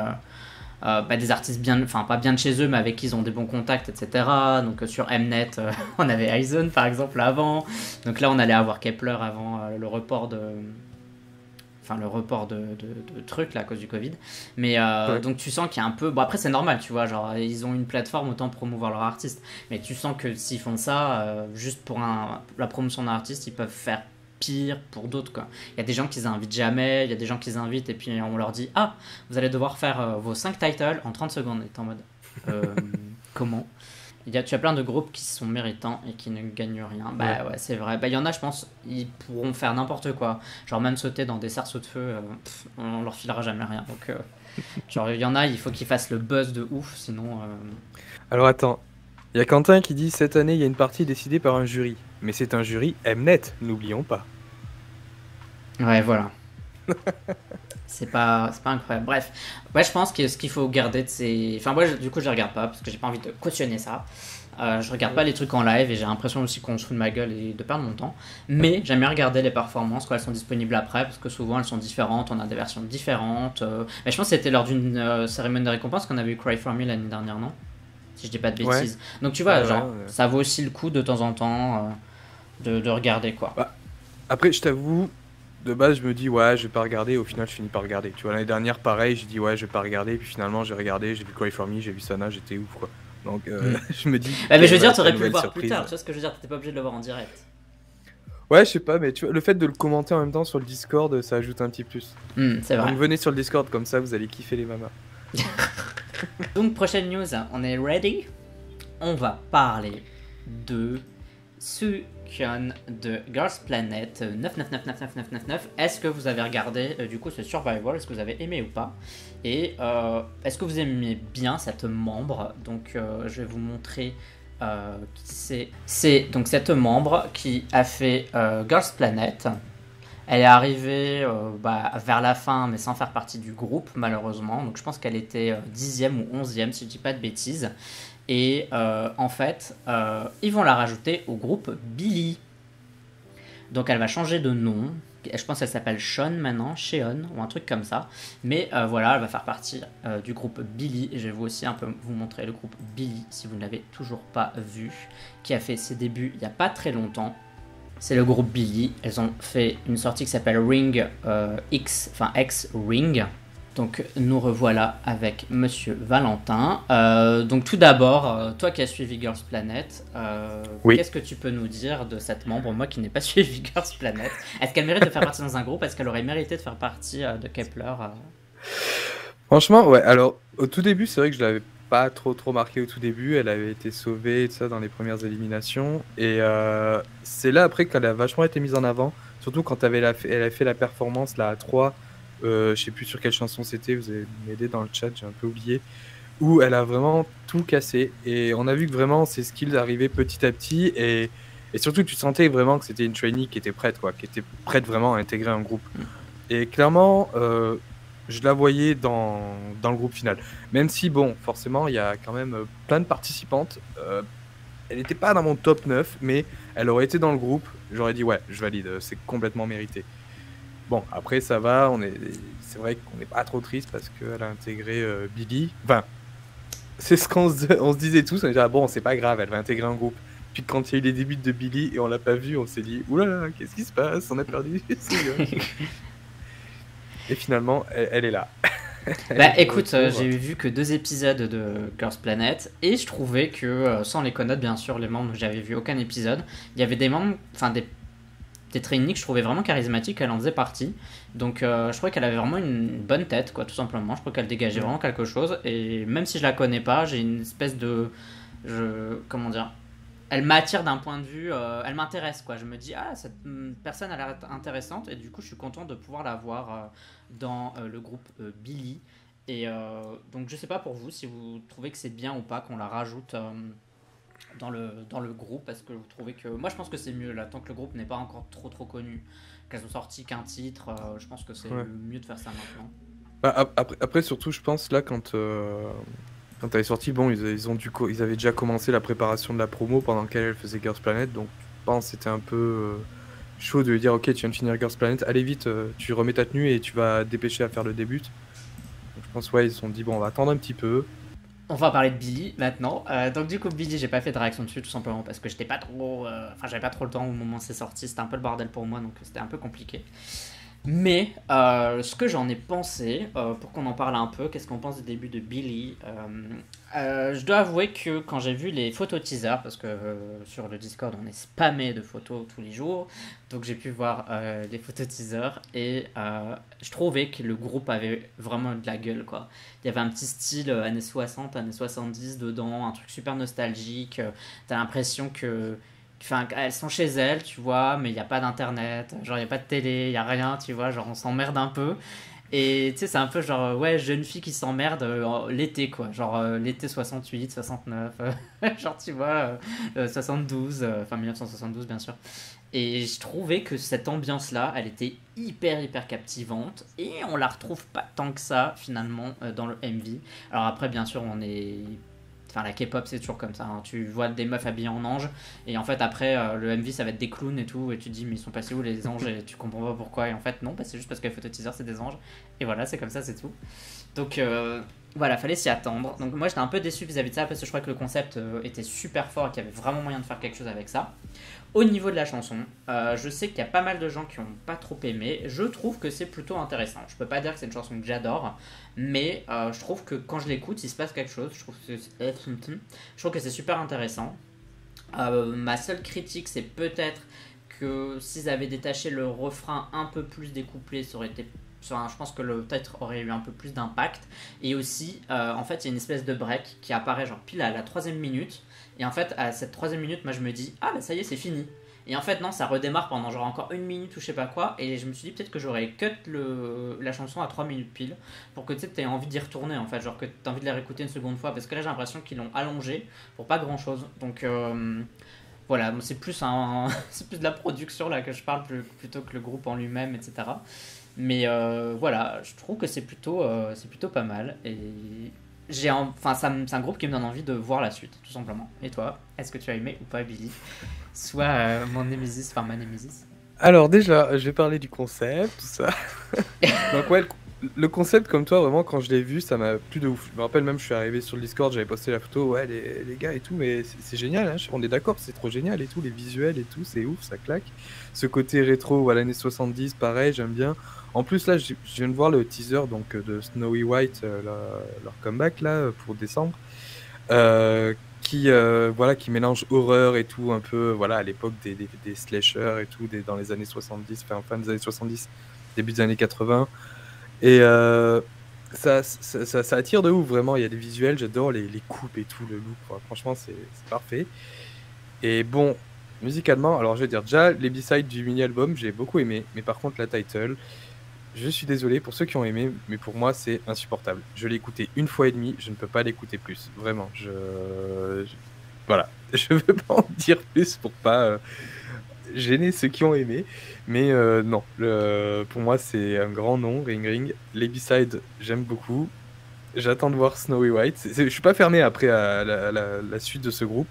bah, des artistes bien, enfin pas bien de chez eux, mais avec qui ils ont des bons contacts, etc. Donc sur Mnet, on avait Aizen par exemple avant. Donc là, on allait avoir Kepler avant le report de le report de, de, trucs là à cause du Covid. Mais euh, donc tu sens qu'il y a un peu. Bon, après, c'est normal, tu vois. Genre, ils ont une plateforme, autant promouvoir leur artiste. Mais tu sens que s'ils font ça, euh, juste pour un, la promotion d'un artiste, ils peuvent faire pire pour d'autres. Quoi. Il y a des gens qu'ils invitent jamais, il y a des gens qu'ils invitent et puis on leur dit Ah, vous allez devoir faire euh, vos 5 titles en 30 secondes. Et en mode Comment? Il y a, tu as plein de groupes qui sont méritants et qui ne gagnent rien. Bah ouais, c'est vrai. Bah il y en a, je pense, ils pourront faire n'importe quoi. Genre même sauter dans des cerceaux de feu, euh, on leur filera jamais rien. Donc, euh, genre il y en a, il faut qu'ils fassent le buzz de ouf, sinon. Euh, Alors attends, il y a Quentin qui dit cette année il y a une partie décidée par un jury, mais c'est un jury Mnet, n'oublions pas. Ouais, voilà. c'est pas, pas incroyable. Bref, ouais, je pense que ce qu'il faut garder de ces. Enfin, moi, du coup, je regarde pas parce que j'ai pas envie de cautionner ça. Euh, je regarde pas les trucs en live et j'ai l'impression aussi qu'on se fout de ma gueule et de perdre mon temps. Mais j'aime bien regarder les performances quand elles sont disponibles après parce que souvent elles sont différentes, on a des versions différentes. Euh. Mais je pense que c'était lors d'une euh, cérémonie de récompense qu'on avait eu Cry for Me l'année dernière, non? Si je dis pas de bêtises. Donc tu vois, genre, ça vaut aussi le coup de temps en temps de, de, regarder quoi. Bah, après, je t'avoue, de base, je me dis, ouais, je vais pas regarder. Au final, je finis par regarder. Tu vois, l'année dernière, pareil, j'ai dit, ouais, je vais pas regarder. Puis finalement, j'ai regardé, j'ai vu Cry For Me, j'ai vu Sana, j'étais ouf, quoi. Donc, euh, mm. je me dis. mais je veux dire, t'aurais pu le voir plus tard. Tu vois ce que je veux dire T'étais pas obligé de le voir en direct. Ouais, je sais pas, mais tu vois, le fait de le commenter en même temps sur le Discord, ça ajoute un petit plus. Mm, c'est vrai. Donc, venez sur le Discord, comme ça, vous allez kiffer les mamas. Donc, prochaine news, on est ready? On va parler de ce de Girls Planet 99999999. Est-ce que vous avez regardé euh, du coup ce Survival? Est-ce que vous avez aimé ou pas? Et euh, est-ce que vous aimez bien cette membre? Donc euh, je vais vous montrer qui c'est. C'est donc cette membre qui a fait Girls Planet. Elle est arrivée bah, vers la fin, mais sans faire partie du groupe, malheureusement. Donc je pense qu'elle était dixième ou onzième, si je dis pas de bêtises. Et euh, en fait, euh, ils vont la rajouter au groupe Billy. Donc elle va changer de nom. Je pense qu'elle s'appelle Sean maintenant, Sheon ou un truc comme ça. Mais euh, voilà, elle va faire partie du groupe Billy. Je vais vous aussi un peu vous montrer le groupe Billy si vous ne l'avez toujours pas vu, qui a fait ses débuts il n'y a pas très longtemps. C'est le groupe Billy. Elles ont fait une sortie qui s'appelle Ring X, enfin X Ring. Donc nous revoilà avec Monsieur Valentin. Euh, donc tout d'abord, euh, toi qui as suivi Girls Planet, euh, qu'est-ce que tu peux nous dire de cette membre, moi qui n'ai pas suivi Girls Planet? Est-ce qu'elle mérite de faire partie dans un groupe? Est-ce qu'elle aurait mérité de faire partie de Kepler Franchement, ouais. Alors au tout début, c'est vrai que je l'avais pas trop trop marqué au tout début. Elle avait été sauvée et ça dans les premières éliminations. Et c'est là après qu'elle a vachement été mise en avant. Surtout quand elle a fait la performance là à 3 euh, je sais plus sur quelle chanson c'était, vous allez m'aider dans le chat, j'ai un peu oublié, où elle a vraiment tout cassé. Et on a vu que vraiment ses skills arrivaient petit à petit et Et surtout, tu sentais vraiment que c'était une trainee qui était prête, quoi, qui était prête vraiment à intégrer un groupe. Mm. Et clairement, euh, je la voyais dans, le groupe final. Même si, bon, forcément, il y a quand même plein de participantes. Euh, elle n'était pas dans mon top 9, mais elle aurait été dans le groupe. J'aurais dit, ouais, je valide, c'est complètement mérité. Bon, après, ça va, c'est vrai qu'on n'est pas trop triste parce qu'elle a intégré euh, Billy. Enfin, c'est ce qu'on se, on se disait tous. On disait, ah bon, c'est pas grave, elle va intégrer un groupe. Puis quand il y a eu les débuts de Billy et on l'a pas vu, on s'est dit, oulala, qu'est-ce qui se passe? On a perdu. et finalement, elle, est là. bah écoute, euh, j'ai vu que deux épisodes de Girls Planet et je trouvais que, euh, sans les connaître bien sûr, les membres, j'avais vu aucun épisode, il y avait des membres, enfin des des trainees que je trouvais vraiment charismatiques, elle en faisait partie. Donc euh, je crois qu'elle avait vraiment une bonne tête, quoi, tout simplement. Je crois qu'elle dégageait vraiment quelque chose. Et même si je la connais pas, j'ai une espèce de. Je, comment dire Elle m'attire d'un point de vue. Euh, elle m'intéresse, quoi. Je me dis, ah, cette mm, personne a l'air intéressante. Et du coup, je suis content de pouvoir la voir euh, dans le groupe Billy. Et donc, je sais pas pour vous si vous trouvez que c'est bien ou pas qu'on la rajoute dans le, dans le groupe Est-ce que vous trouvez que. Moi, je pense que c'est mieux là, tant que le groupe n'est pas encore trop trop connu, qu'elles ont sorti qu'un titre, euh, je pense que c'est mieux de faire ça maintenant. Bah, après, après, surtout, je pense là, quand. Euh... Quand elle est sortie, bon, ils, ils, ont du ils avaient déjà commencé la préparation de la promo pendant laquelle elle faisait Girls Planet, donc je pense que c'était un peu euh, chaud de lui dire Ok, tu viens de finir Girls Planet, allez vite, euh, tu remets ta tenue et tu vas dépêcher à faire le début. Je pense, ouais, ils se sont dit Bon, on va attendre un petit peu. On va parler de Billy maintenant. Euh, donc du coup Billy, j'ai pas fait de réaction dessus tout simplement parce que j'étais pas trop, euh, enfin j'avais pas trop le temps au moment où c'est sorti. C'était un peu le bordel pour moi donc c'était un peu compliqué. Mais euh, ce que j'en ai pensé, euh, pour qu'on en parle un peu, qu'est-ce qu'on pense du début de Billy euh, Je dois avouer que quand j'ai vu les photos teaser, parce que sur le Discord on est spammé de photos tous les jours, donc j'ai pu voir les photos teaser et je trouvais que le groupe avait vraiment de la gueule quoi. Il y avait un petit style années 60, années 70 dedans, un truc super nostalgique. T'as l'impression que Enfin, elles sont chez elles, tu vois, mais il n'y a pas d'internet, genre il n'y a pas de télé, il n'y a rien, tu vois, genre on s'emmerde un peu. Et tu sais, c'est un peu genre, ouais, jeune fille qui s'emmerde euh, l'été, quoi. Genre euh, l'été 68, 69, euh, genre tu vois, 72, enfin 1972 bien sûr. Et je trouvais que cette ambiance-là, elle était hyper, hyper captivante. Et on la retrouve pas tant que ça, finalement, dans le MV. Alors après, bien sûr, on est Enfin, la K-pop, c'est toujours comme ça. Hein. Tu vois des meufs habillées en ange, et en fait, après, euh, le MV, ça va être des clowns et tout, et tu te dis, mais ils sont passés où les anges, et tu comprends pas pourquoi. Et en fait, non, bah, c'est juste parce que les photos c'est des anges. Et voilà, c'est comme ça, c'est tout. Donc, euh, voilà, fallait s'y attendre. Donc, moi, j'étais un peu déçu vis-à-vis de ça, parce que je crois que le concept euh, était super fort et qu'il y avait vraiment moyen de faire quelque chose avec ça. Au niveau de la chanson, euh, je sais qu'il y a pas mal de gens qui n'ont pas trop aimé. Je trouve que c'est plutôt intéressant. Je peux pas dire que c'est une chanson que j'adore, mais euh, je trouve que quand je l'écoute, il se passe quelque chose. Je trouve que c'est, c'est super intéressant. Euh, ma seule critique, c'est peut-être que s'ils avaient détaché le refrain un peu plus découplé, ça aurait été je pense que le titre aurait eu un peu plus d'impact. Et aussi, en fait, il y a une espèce de break qui apparaît genre pile à la troisième minute. Et en fait, à cette troisième minute, moi je me dis, ah bah ça y est, c'est fini. Et en fait, non, ça redémarre pendant genre encore une minute ou je sais pas quoi. Et je me suis dit peut-être que j'aurais cut le, la chanson à 3 minutes pile pour que tu aies envie d'y retourner en fait. Genre que tu as envie de la réécouter une seconde fois. Parce que là, j'ai l'impression qu'ils l'ont allongé pour pas grand chose. Donc euh, voilà, c'est plus, c'est plus de la production là que je parle plutôt que le groupe en lui-même, etc. Mais euh, voilà, je trouve que c'est plutôt, euh, c'est plutôt pas mal. Et j'ai enfin c'est un groupe qui me donne envie de voir la suite tout simplement. Et toi est-ce que tu as aimé ou pas Billy? Soit euh, mon Nemesis enfin ma Nemesis. Alors déjà je vais parler du concept tout ça. Donc ouais le concept comme toi vraiment quand je l'ai vu ça m'a plu de ouf. Je me rappelle même je suis arrivé sur le Discord j'avais posté la photo ouais les, les gars et tout mais c'est génial hein, on est d'accord c'est trop génial et tout les visuels et tout c'est ouf ça claque. Ce côté rétro à l'année 70 pareil j'aime bien en plus, là, je viens de voir le teaser donc, de Snowy White, euh, leur comeback là, pour décembre, euh, qui, euh, voilà, qui mélange horreur et tout, un peu voilà, à l'époque des, des, slashers et tout, des, dans les années 70, fin, fin des années 70, début des années 80. Et ça, ça, ça, attire de ouf, vraiment. Il y a des visuels, j'adore les, les, coupes et tout, le look. franchement, c'est parfait. Et bon, musicalement, alors je vais dire déjà, les B-sides du mini-album, j'ai beaucoup aimé, mais par contre, la title. Je suis désolé pour ceux qui ont aimé, mais pour moi c'est insupportable. Je l'ai écouté une fois et demie, je ne peux pas l'écouter plus. Vraiment, je... voilà, je veux pas en dire plus pour pas euh, gêner ceux qui ont aimé. Mais euh, non, pour moi, c'est un grand nom, Ring Ring. Les j'aime beaucoup. J'attends de voir Snowy White. Je suis pas fermé après à la, suite de ce groupe.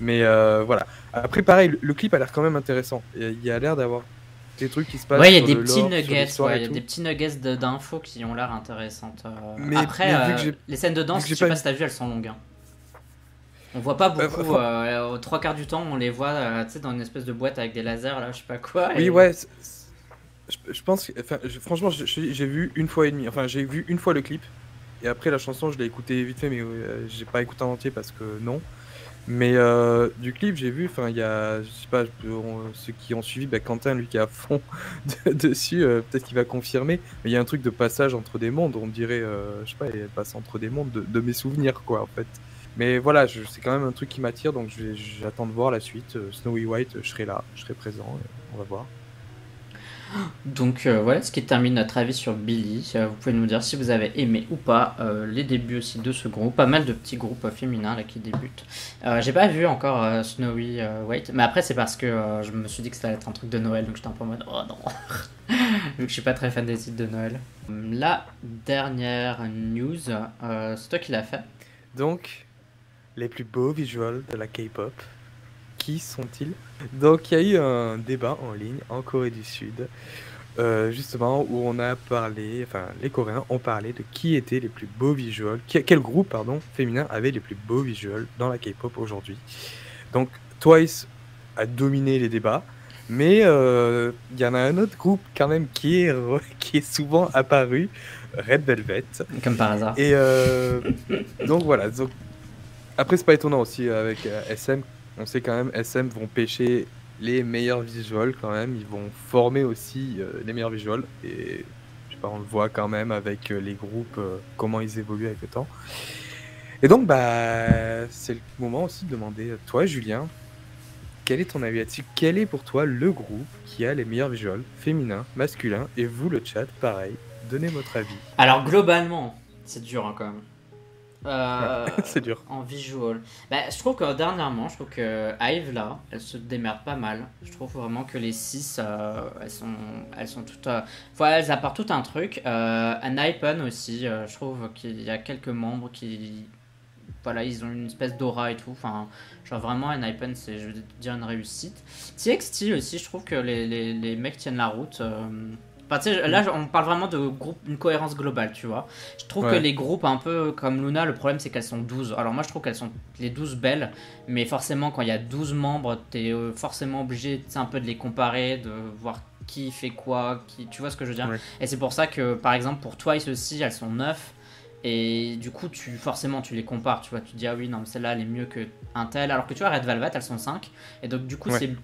Mais euh, voilà. Après, pareil, le, clip a l'air quand même intéressant. Il y a l'air d'avoir des trucs qui se passent. Ouais, il y a des petits nuggets, il y a des petits nuggets d'infos qui ont l'air intéressantes. euh. Mais- Après, mais euh, les scènes de danse, je sais pas- pas si t'as vu, elles sont longues. hein. On voit pas Euh, beaucoup, euh, aux trois quarts du temps, on les voit euh, dans une espèce de boîte avec des lasers, là, je sais pas quoi. Oui, ouais. Je, je pense. que- Enfin, je- franchement, j'ai vu une fois et demie. Enfin, j'ai vu une fois le clip. Et après, la chanson, je l'ai écouté vite fait, mais j'ai pas écouté en entier parce que non. Mais euh, du clip, j'ai vu. Enfin, il y a. Je sais pas, ceux qui ont suivi, bah, Quentin, lui qui est à fond de- dessus, euh, peut-être qu'il va confirmer. Mais il y a un truc de passage entre des mondes. On dirait. euh, je sais pas, il passe entre des mondes de, de mes souvenirs, quoi, en fait. Mais voilà, c'est quand même un truc qui m'attire, donc j'attends de voir la suite. Euh, Snowy White, je serai là, je serai présent, et on va voir. Donc euh, voilà ce qui termine notre avis sur Billy. Euh, vous pouvez nous dire si vous avez aimé ou pas euh, les débuts aussi de ce groupe. Pas mal de petits groupes féminins là qui débutent. J'ai pas vu encore Snowy White, mais après c'est parce que je me suis dit que ça allait être un truc de Noël, donc j'étais un peu en mode oh non. Vu que je suis pas très fan des titres de Noël. La dernière news, c'est toi qui l'as fait. Donc, les plus beaux visuals de la K-pop, qui sont-ils? Donc, il y a eu un débat en ligne en Corée du Sud, euh, justement, où on a parlé, enfin, les Coréens ont parlé de qui étaient les plus beaux visuals, quel groupe, pardon, féminin avait les plus beaux visuals dans la K-pop aujourd'hui. Donc, Twice a dominé les débats. Mais euh, il y en a un autre groupe quand même qui est, re- qui est souvent apparu, Red Velvet. Comme par hasard. Et euh, donc voilà. Donc, après, c'est pas étonnant aussi avec SM. On sait quand même SM vont pêcher les meilleurs visuals quand même. Ils vont former aussi euh, les meilleurs visuals. Et je sais pas, on le voit quand même avec euh, les groupes, euh, comment ils évoluent avec le temps. Et donc, bah, c'est le moment aussi de demander, toi, Julien, quel est ton avis là-dessus? Quel est pour toi le groupe qui a les meilleurs visuals, féminins, masculins? Et vous, le chat, pareil, donnez votre avis. Alors globalement, c'est dur hein, quand même. Euh, c'est dur. En visual. Bah, je trouve que dernièrement, je trouve que Hive là, elle se démerde pas mal. Je trouve vraiment que les 6, elles sont, elles sont toutes, euh, elles apportent tout un truc. Euh, Hypen aussi, euh, je trouve qu'il y a quelques membres qui, voilà, ils ont une espèce d'aura et tout. Enfin, genre vraiment Hypen, c'est, je veux dire, une réussite. TXT aussi, je trouve que les, les, les mecs tiennent la route. Enfin, tu sais, là, on parle vraiment de groupe, une cohérence globale, tu vois. Je trouve que les groupes un peu comme Luna, le problème c'est qu'elles sont 12. Alors moi je trouve qu'elles sont les 12 belles, mais forcément quand il y a 12 membres, t'es euh, forcément obligé un peu de les comparer, de voir qui fait quoi, qui... tu vois ce que je veux dire? Ouais. Et c'est pour ça que par exemple pour Twice aussi, elles sont 9. Et du coup, tu, forcément, tu les compares, tu vois, tu te dis, ah oui, non, mais celle-là, elle est mieux que un tel. Alors que tu vois, Red Velvet, elles sont 5. Et donc, du coup, Ouais. c'est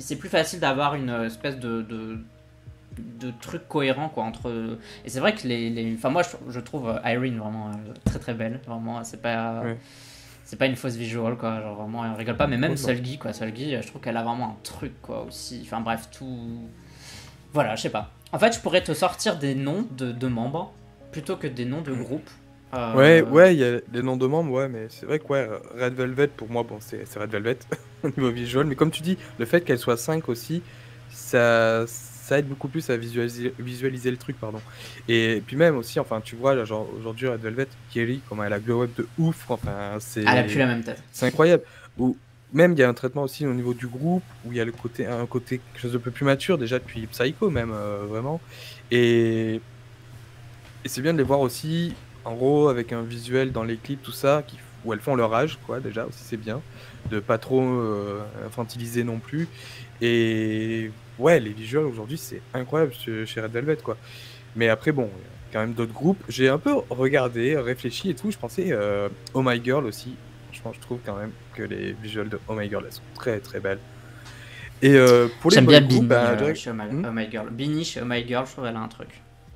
c'est plus facile d'avoir une espèce de, de, de truc cohérent, quoi, entre... Et c'est vrai que les... les... Enfin, moi, je, je trouve euh, Irene vraiment euh, très très belle. Vraiment, c'est pas... C'est pas une fausse visual, quoi. Genre, vraiment, elle rigole pas. Mais même. Solgi, quoi. Solgi, euh, je trouve qu'elle a vraiment un truc, quoi, aussi. Enfin, bref, tout... Voilà, je sais pas. En fait, je pourrais te sortir des noms de, de membres plutôt que des noms de groupes. Euh, Ouais, ouais, il y a les noms de membres, ouais, mais c'est vrai que ouais, Red Velvet, pour moi, bon, c'est c'est Red Velvet au niveau visual, mais comme tu dis, le fait qu'elle soit 5 aussi, ça, ça aide beaucoup plus à visualiser, visualiser le truc, pardon. Et puis même aussi, enfin, tu vois, là, genre, aujourd'hui, Red Velvet, Kelly, comment elle a glow up de ouf, enfin, c'est Elle a plus la même tête. c'est incroyable. Ou même, il y a un traitement aussi au niveau du groupe, où il y a le côté, un côté quelque chose de peu plus mature, déjà depuis Psycho, même, euh, vraiment. Et, et c'est bien de les voir aussi, en gros, avec un visuel dans les clips, tout ça, qui, où elles font leur âge, quoi, déjà, aussi, c'est bien. De pas trop euh, infantiliser non plus. Et ouais, les visuels aujourd'hui, c'est incroyable chez Red Velvet, quoi. Mais après, bon, quand même d'autres groupes. J'ai un peu regardé, réfléchi et tout. Je pensais euh, Oh My Girl aussi. Franchement, je trouve quand même que les visuels de Oh My Girl, elles sont très très belles. Et euh, pour les J'aime bien Beanie bah, euh, je dirais- chez oh my, Hmm Oh My Girl. Beanie chez Oh My Girl, je trouve qu'elle a un truc.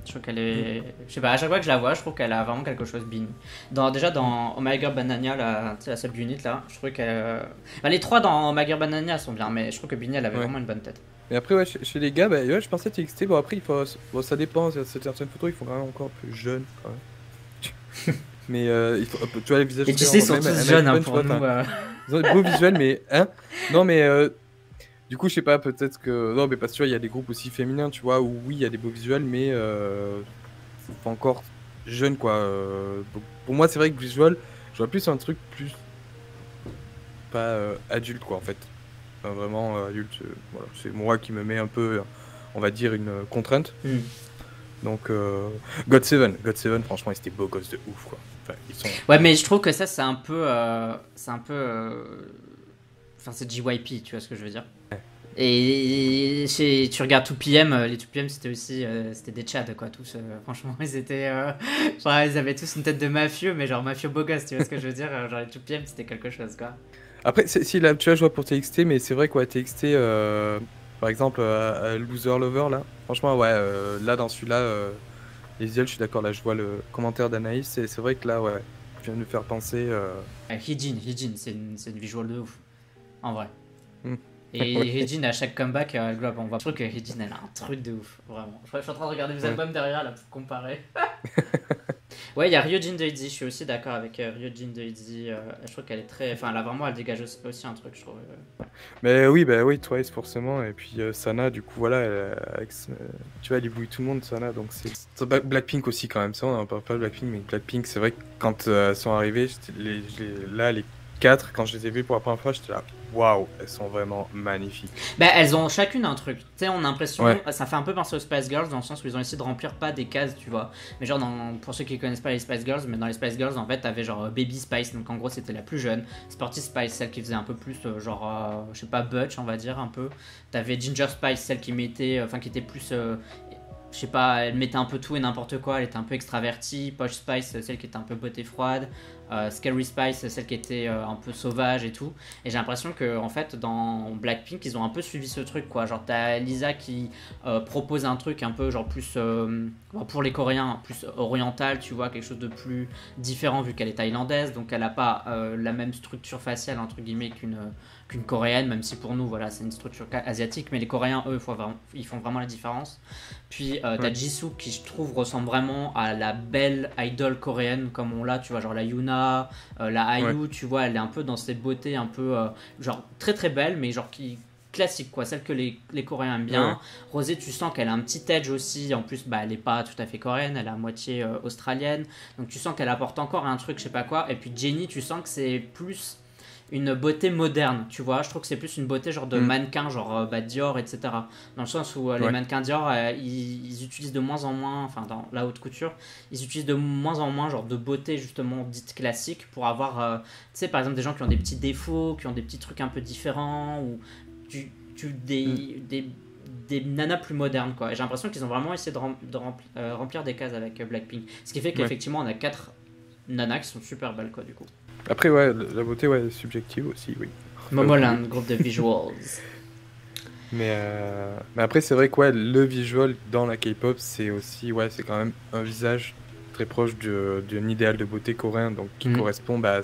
Je trouve qu'elle est. Je sais pas, à chaque fois que je la vois, je trouve qu'elle a vraiment quelque chose, Beanie. Dans, déjà dans Oh My Girl Banania, la, tu sais, la seule unit là, je trouve qu'elle. enfin, les trois dans Oh My Girl Banania sont bien, mais je trouve que Beanie elle avait Ouais. vraiment une bonne tête. Mais après, ouais, chez, les gars, bah, ouais, je pensais TXT. Bon, après, il faut, bon, ça dépend. il y a Certaines photos, ils font même encore plus jeunes. Quand même. Mais euh, il faut, tu vois, les visages. Et tu sais, ils sont tous jeunes hein, pour nous. euh. Ils ont des beaux visuels, mais. Hein non, mais. euh, du coup, je sais pas, peut-être que. Non, mais parce que tu vois, il y a des groupes aussi féminins, tu vois, où oui, il y a des beaux visuels, mais. Euh... c'est pas encore jeune, quoi. Euh, donc, pour moi, c'est vrai que visual, je vois plus un truc plus. Pas euh, adulte, quoi, en fait. Enfin, vraiment euh, adulte. voilà. C'est moi qui me mets un peu, on va dire, une contrainte. Hmm. Donc. God Seven. God Seven, franchement, ils étaient beaux gosses de ouf, quoi. Enfin, ils sont. Ouais, mais je trouve que ça, c'est un peu. c'est un peu. Enfin, c'est JYP, tu vois ce que je veux dire? Et chez, tu regardes 2PM, euh, les 2PM c'était aussi euh, c'était des tchads quoi, tous. euh, franchement, ils étaient. euh, genre, ils avaient tous une tête de mafieux, mais genre mafieux beau gosse, tu vois ce que je veux dire. Genre les 2PM c'était quelque chose quoi. Après, si là, tu vois, je vois pour TXT, mais c'est vrai quoi, TXT, par exemple, Loser Lover, là, franchement, ouais, là, dans celui-là, les visuels, je suis d'accord, là, je vois le commentaire d'Anaïs, et c'est vrai que là, ouais, tu viens de me faire penser. euh, Euh, Hijin, Hijin, c'est une, une visual de ouf. En vrai. Hmm. Et Ouais. Hijin, à chaque comeback, euh, globe, on voit. Je trouve que Hijin, elle a un truc de ouf, vraiment. Je, je suis en train de regarder vos albums derrière, là, pour comparer. ouais, il y a Ryojin de Itzy, je suis aussi d'accord avec euh, Ryojin de Itzy. euh, je trouve qu'elle est très. Enfin, là, vraiment, elle dégage aussi, un truc, je trouve. euh. Mais oui, bah oui, Twice, forcément, et puis euh, Sana, du coup, voilà, elle, euh, avec, ce- tu vois, elle éblouit tout le monde, Sana, donc c'est. c'est Bla- Blackpink aussi, quand même, ça, on en parle pas de Blackpink, mais Blackpink, c'est vrai que quand euh, elles sont arrivées, j'étais- les, je les- là, les quatre, quand je les ai vues pour la première fois, j'étais là, waouh, elles sont vraiment magnifiques. Bah, elles ont chacune un truc. Tu sais, on a l'impression. Ouais. Ça fait un peu penser aux Spice Girls dans le sens où ils ont essayé de remplir pas des cases, tu vois. Mais genre, dans, pour ceux qui connaissent pas les Spice Girls, mais dans les Spice Girls, en fait, t'avais genre euh, Baby Spice, donc en gros, c'était la plus jeune. Sporty Spice, celle qui faisait un peu plus, euh, genre, euh, je sais pas, Butch, on va dire, un peu. T'avais Ginger Spice, celle qui mettait. Enfin, qui était plus. euh, je sais pas, elle mettait un peu tout et n'importe quoi, elle était un peu extravertie. Posh Spice, celle qui était un peu beauté froide. Euh, Scary Spice, celle qui était euh, un peu sauvage et tout. Et j'ai l'impression que en fait dans Blackpink ils ont un peu suivi ce truc quoi. Genre t'as Lisa qui euh, propose un truc un peu genre plus pour les Coréens plus oriental, tu vois, quelque chose de plus différent vu qu'elle est thaïlandaise, donc elle a pas la même structure faciale entre guillemets qu'une qu'une coréenne, même si pour nous voilà c'est une structure asiatique, mais les Coréens eux vraiment- ils font vraiment la différence. Puis euh, t'as Ouais. Jisoo qui je trouve ressemble vraiment à la belle idol coréenne comme on l'a, tu vois, genre la Yuna, euh, la IU, tu vois, elle est un peu dans cette beauté un peu euh, genre très très belle, mais genre qui classique quoi, celle que les, les Coréens aiment bien. Ouais. Rosé, tu sens qu'elle a un petit edge aussi. En plus, bah, elle est pas tout à fait coréenne, elle est à moitié euh, australienne. Donc tu sens qu'elle apporte encore un truc, je sais pas quoi. Et puis Jenny, tu sens que c'est plus une beauté moderne, tu vois. Je trouve que c'est plus une beauté genre de Mm. mannequin, genre euh, bah, Dior, etc. Dans le sens où euh, les mannequins Dior, euh, ils, ils utilisent de moins en moins, enfin dans la haute couture, ils utilisent de moins en moins genre de beauté justement dite classique pour avoir, euh, tu sais, par exemple des gens qui ont des petits défauts, qui ont des petits trucs un peu différents ou tu des, Mm. des des nanas plus modernes quoi. Et j'ai l'impression qu'ils ont vraiment essayé de, rem- de rempli- remplir des cases avec Blackpink. Ce qui fait qu'effectivement on a quatre nanas qui sont super belles quoi du coup. Après, ouais, la beauté, ouais, est subjective aussi, oui. Momoland, groupe de visuals. Mais, euh, mais après, c'est vrai que ouais, le visual dans la K-pop, c'est aussi, ouais, c'est quand même un visage très proche d'un idéal de beauté coréen, donc qui Mhm. correspond bah, à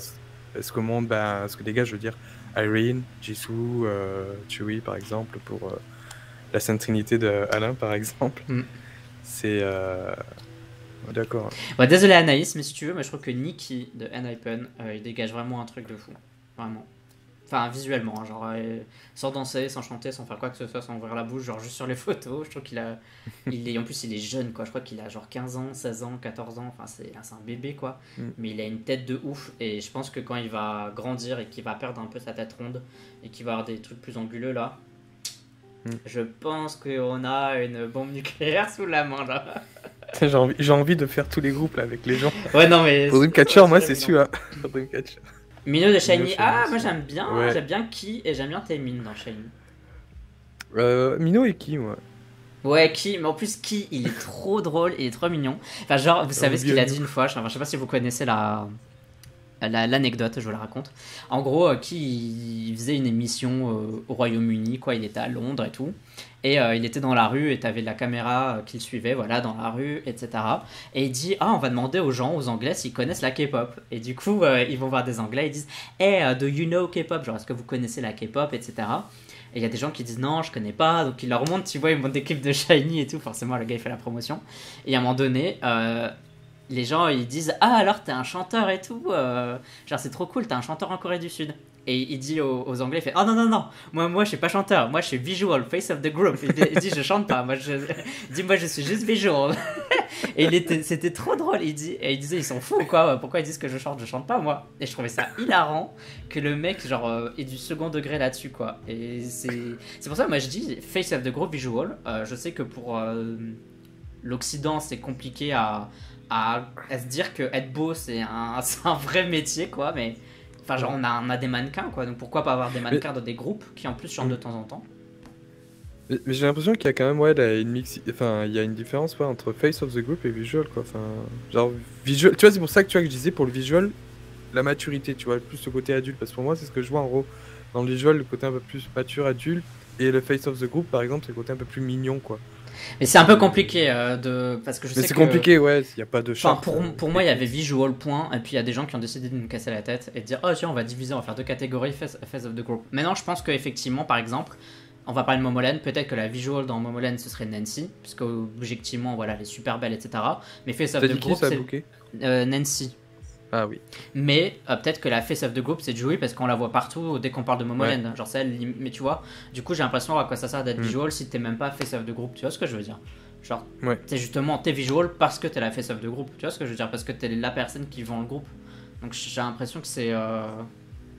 ce- que monde, bah, à ce que dégage, je veux dire, Irene, Jisoo, euh, Chui, par exemple, pour euh, la Sainte Trinité de Alain, par exemple. Mhm. C'est. D'accord. Ouais, désolé Anaïs, mais si tu veux, moi je trouve que Nikki de N-Hypen, euh, il dégage vraiment un truc de fou. Vraiment. Enfin, visuellement, hein, genre, euh, sans danser, sans chanter, sans faire quoi que ce soit, sans ouvrir la bouche, genre juste sur les photos. Je trouve qu'il a. il est, en plus, il est jeune, quoi. Je crois qu'il a genre 15 ans, 16 ans, 14 ans. Enfin, c'est c'est un bébé, quoi. Mm. Mais il a une tête de ouf. Et je pense que quand il va grandir et qu'il va perdre un peu sa tête ronde et qu'il va avoir des trucs plus anguleux, là. Mm. Je pense qu'on a une bombe nucléaire sous la main là. J'ai envie, j'ai envie de faire tous les groupes là, avec les gens. Ouais, non, mais. Pour Dreamcatcher, moi, c'est sûr. Pour Dreamcatcher. Mino de Shiny. Ah, moi j'aime bien. Ouais. J'aime bien Ki et j'aime bien Taemin dans Shiny. Euh, Mino et qui, moi? Ouais, Ki, mais en plus Ki, il est trop drôle, il est trop mignon. Enfin, genre, vous savez ce qu'il a dit une fois, je je sais pas si vous connaissez la la- l'anecdote, je vous la raconte. En gros, euh, Ki, il faisait une émission euh, au Royaume-Uni, quoi, il était à Londres et tout. Et euh, il était dans la rue et t'avais la caméra euh, qui le suivait, voilà, dans la rue, etc. Et il dit, ah, on va demander aux gens, aux Anglais, s'ils connaissent la K-pop. Et du coup, euh, ils vont voir des Anglais, ils disent, hey, uh, do you know K-pop? Genre, est-ce que vous connaissez la K-pop, etc. Et il y a des gens qui disent non, je connais pas. Donc ils leur montrent, tu vois, ils montrent des clips de Shiny et tout. Forcément, le gars il fait la promotion. Et à un moment donné, euh, les gens ils disent Ah, alors t'es un chanteur et tout. euh, genre c'est trop cool, t'es un chanteur en Corée du Sud. Et il dit aux, Anglais, il fait Oh non, non, non, moi, moi je suis pas chanteur, moi je suis visual, face of the group. Il, dit- Je chante pas, moi je, dit Moi je suis juste visual. et c'était trop drôle. Il, dit, et il disait Ils sont fous quoi, pourquoi ils disent que je chante? Je chante pas moi. Et je trouvais ça hilarant que le mec, genre, euh, est du second degré là-dessus quoi. Et c'est, c'est pour ça moi je dis face of the group visual. Euh, je sais que pour euh, l'Occident c'est compliqué à, à, à se dire que être beau c'est un, c'est un vrai métier quoi, mais. Enfin, genre, on a, on a des mannequins, quoi. Donc, pourquoi pas avoir des mannequins dans des groupes qui, en plus, chantent de temps en temps? Mais, mais j'ai l'impression qu'il y a quand même ouais, là, une mix... enfin, il y a une différence ouais, entre face of the group et visual quoi. Enfin, genre visual. Tu vois, c'est pour ça que tu vois que je disais pour le visual, la maturité, tu vois, plus le côté adulte. Parce que pour moi, c'est ce que je vois en gros dans le visual, le côté un peu plus mature, adulte. Et le face of the group, par exemple, c'est le côté un peu plus mignon quoi. Mais c'est un peu compliqué euh, de. Parce que je Mais sais c'est que- compliqué, ouais. Il n'y a pas de Enfin, charte. pour, pour moi, il y avait visual point, et puis il y a des gens qui ont décidé de nous casser la tête et de dire Oh, tiens, on va diviser, on va faire deux catégories face, face of the group. Maintenant, je pense qu'effectivement, par exemple, on va parler de Momolen, peut-être que la visual dans Momolen ce serait Nancy, puisque objectivement, voilà, elle est super belle, etc. Mais face of the group, c'est euh, Nancy. Ah oui. Mais euh, peut-être que la face of the group c'est Joey parce qu'on la voit partout dès qu'on parle de Momoland. Genre celle, mais tu vois, du coup j'ai l'impression à quoi ça sert d'être Mm. visual si t'es même pas face of the group. Tu vois ce que je veux dire? Genre, Ouais. t'es justement t'es visual parce que t'es la face of the group. Tu vois ce que je veux dire? Parce que t'es la personne qui vend le groupe. Donc j'ai l'impression que c'est. euh,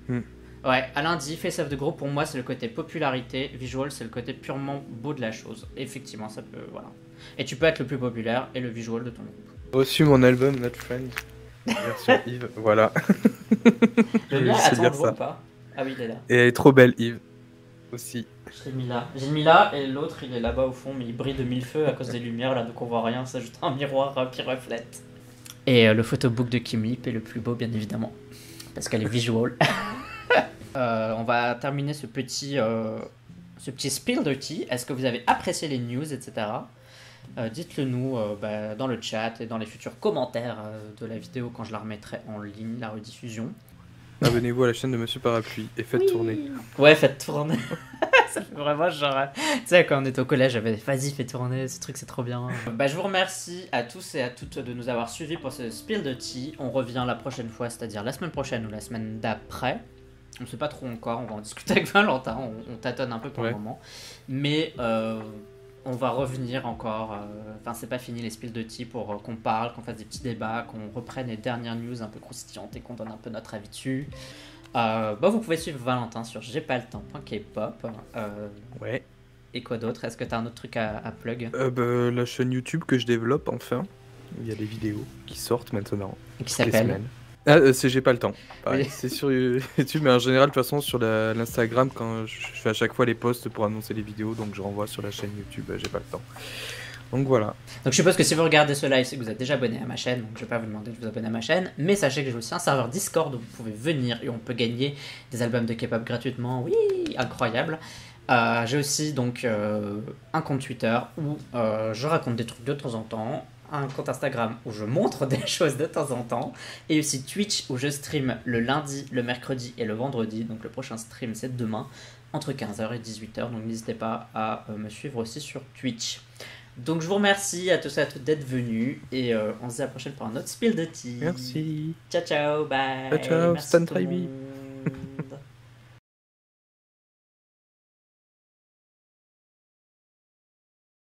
Mm. Ouais, Alain dit face of the group pour moi c'est le côté popularité, visual c'est le côté purement beau de la chose. Effectivement, ça peut. Voilà. Et tu peux être le plus populaire et le visual de ton groupe. Reçu mon album Not Friends. Version Yves, voilà. Le Je mien, attends, on dire ça. pas? Ah oui, il est là. Et elle est trop belle, Yves. Aussi. Je l'ai mis là. J'ai mis là et l'autre il est là-bas au fond, mais il brille de mille feux à cause des lumières là, donc on voit rien. C'est juste un miroir euh, qui reflète. Et euh, le photobook de Kim Lip est le plus beau, bien évidemment, parce qu'elle est visual. Euh, on va terminer ce petit, euh, ce petit spill de tea. Est-ce que vous avez apprécié les news, etc. Euh, Dites-le nous euh, bah, dans le chat et dans les futurs commentaires euh, de la vidéo quand je la remettrai en ligne, la rediffusion. Abonnez-vous à la chaîne de Monsieur Parapluie et faites tourner. Ouais, faites tourner. ça fait vraiment genre. Tu sais, quand on était au collège, j'avais vas-y, fais tourner, ce truc c'est trop bien. bah, je vous remercie à tous et à toutes de nous avoir suivis pour ce spill de tea. On revient la prochaine fois, c'est-à-dire la semaine prochaine ou la semaine d'après. On sait pas trop encore, on va en discuter avec Valentin, on, on tâtonne un peu pour le moment. Mais euh, on va revenir encore. euh, Enfin, c'est pas fini les spills de tea pour euh, qu'on parle, qu'on fasse des petits débats, qu'on reprenne les dernières news un peu croustillantes et qu'on donne un peu notre avis dessus. Euh, bah, vous pouvez suivre Valentin sur j'ai pas le temps.kpop. Euh, Ouais. et quoi d'autre? Est-ce que t'as un autre truc à, à plug? Euh, bah, la chaîne YouTube que je développe enfin. Il y a des vidéos qui sortent maintenant. qui toutes les s'appelle semaines. Ah, euh, c'est J'ai pas le temps. Oui. C'est sur YouTube, mais en général, de toute façon, sur l'Instagram, quand je je fais à chaque fois les posts pour annoncer les vidéos, donc je renvoie sur la chaîne YouTube, euh, J'ai pas le temps. Donc voilà. Donc je suppose que si vous regardez ce live, c'est que vous êtes déjà abonné à ma chaîne, donc je vais pas vous demander de vous abonner à ma chaîne, mais sachez que j'ai aussi un serveur Discord où vous pouvez venir et on peut gagner des albums de K-pop gratuitement, oui, incroyable. Euh, j'ai aussi donc euh, un compte Twitter où euh, je raconte des trucs de temps en temps, un compte Instagram où je montre des choses de temps en temps, et aussi Twitch où je stream le lundi, le mercredi et le vendredi, donc le prochain stream c'est demain, entre 15h et 18h, donc n'hésitez pas à euh, me suivre aussi sur Twitch. Donc je vous remercie à tous et à toutes d'être venus et euh, on se dit à la prochaine pour un autre spill de tea. Merci. Ciao ciao, bye. Ciao, ciao, Merci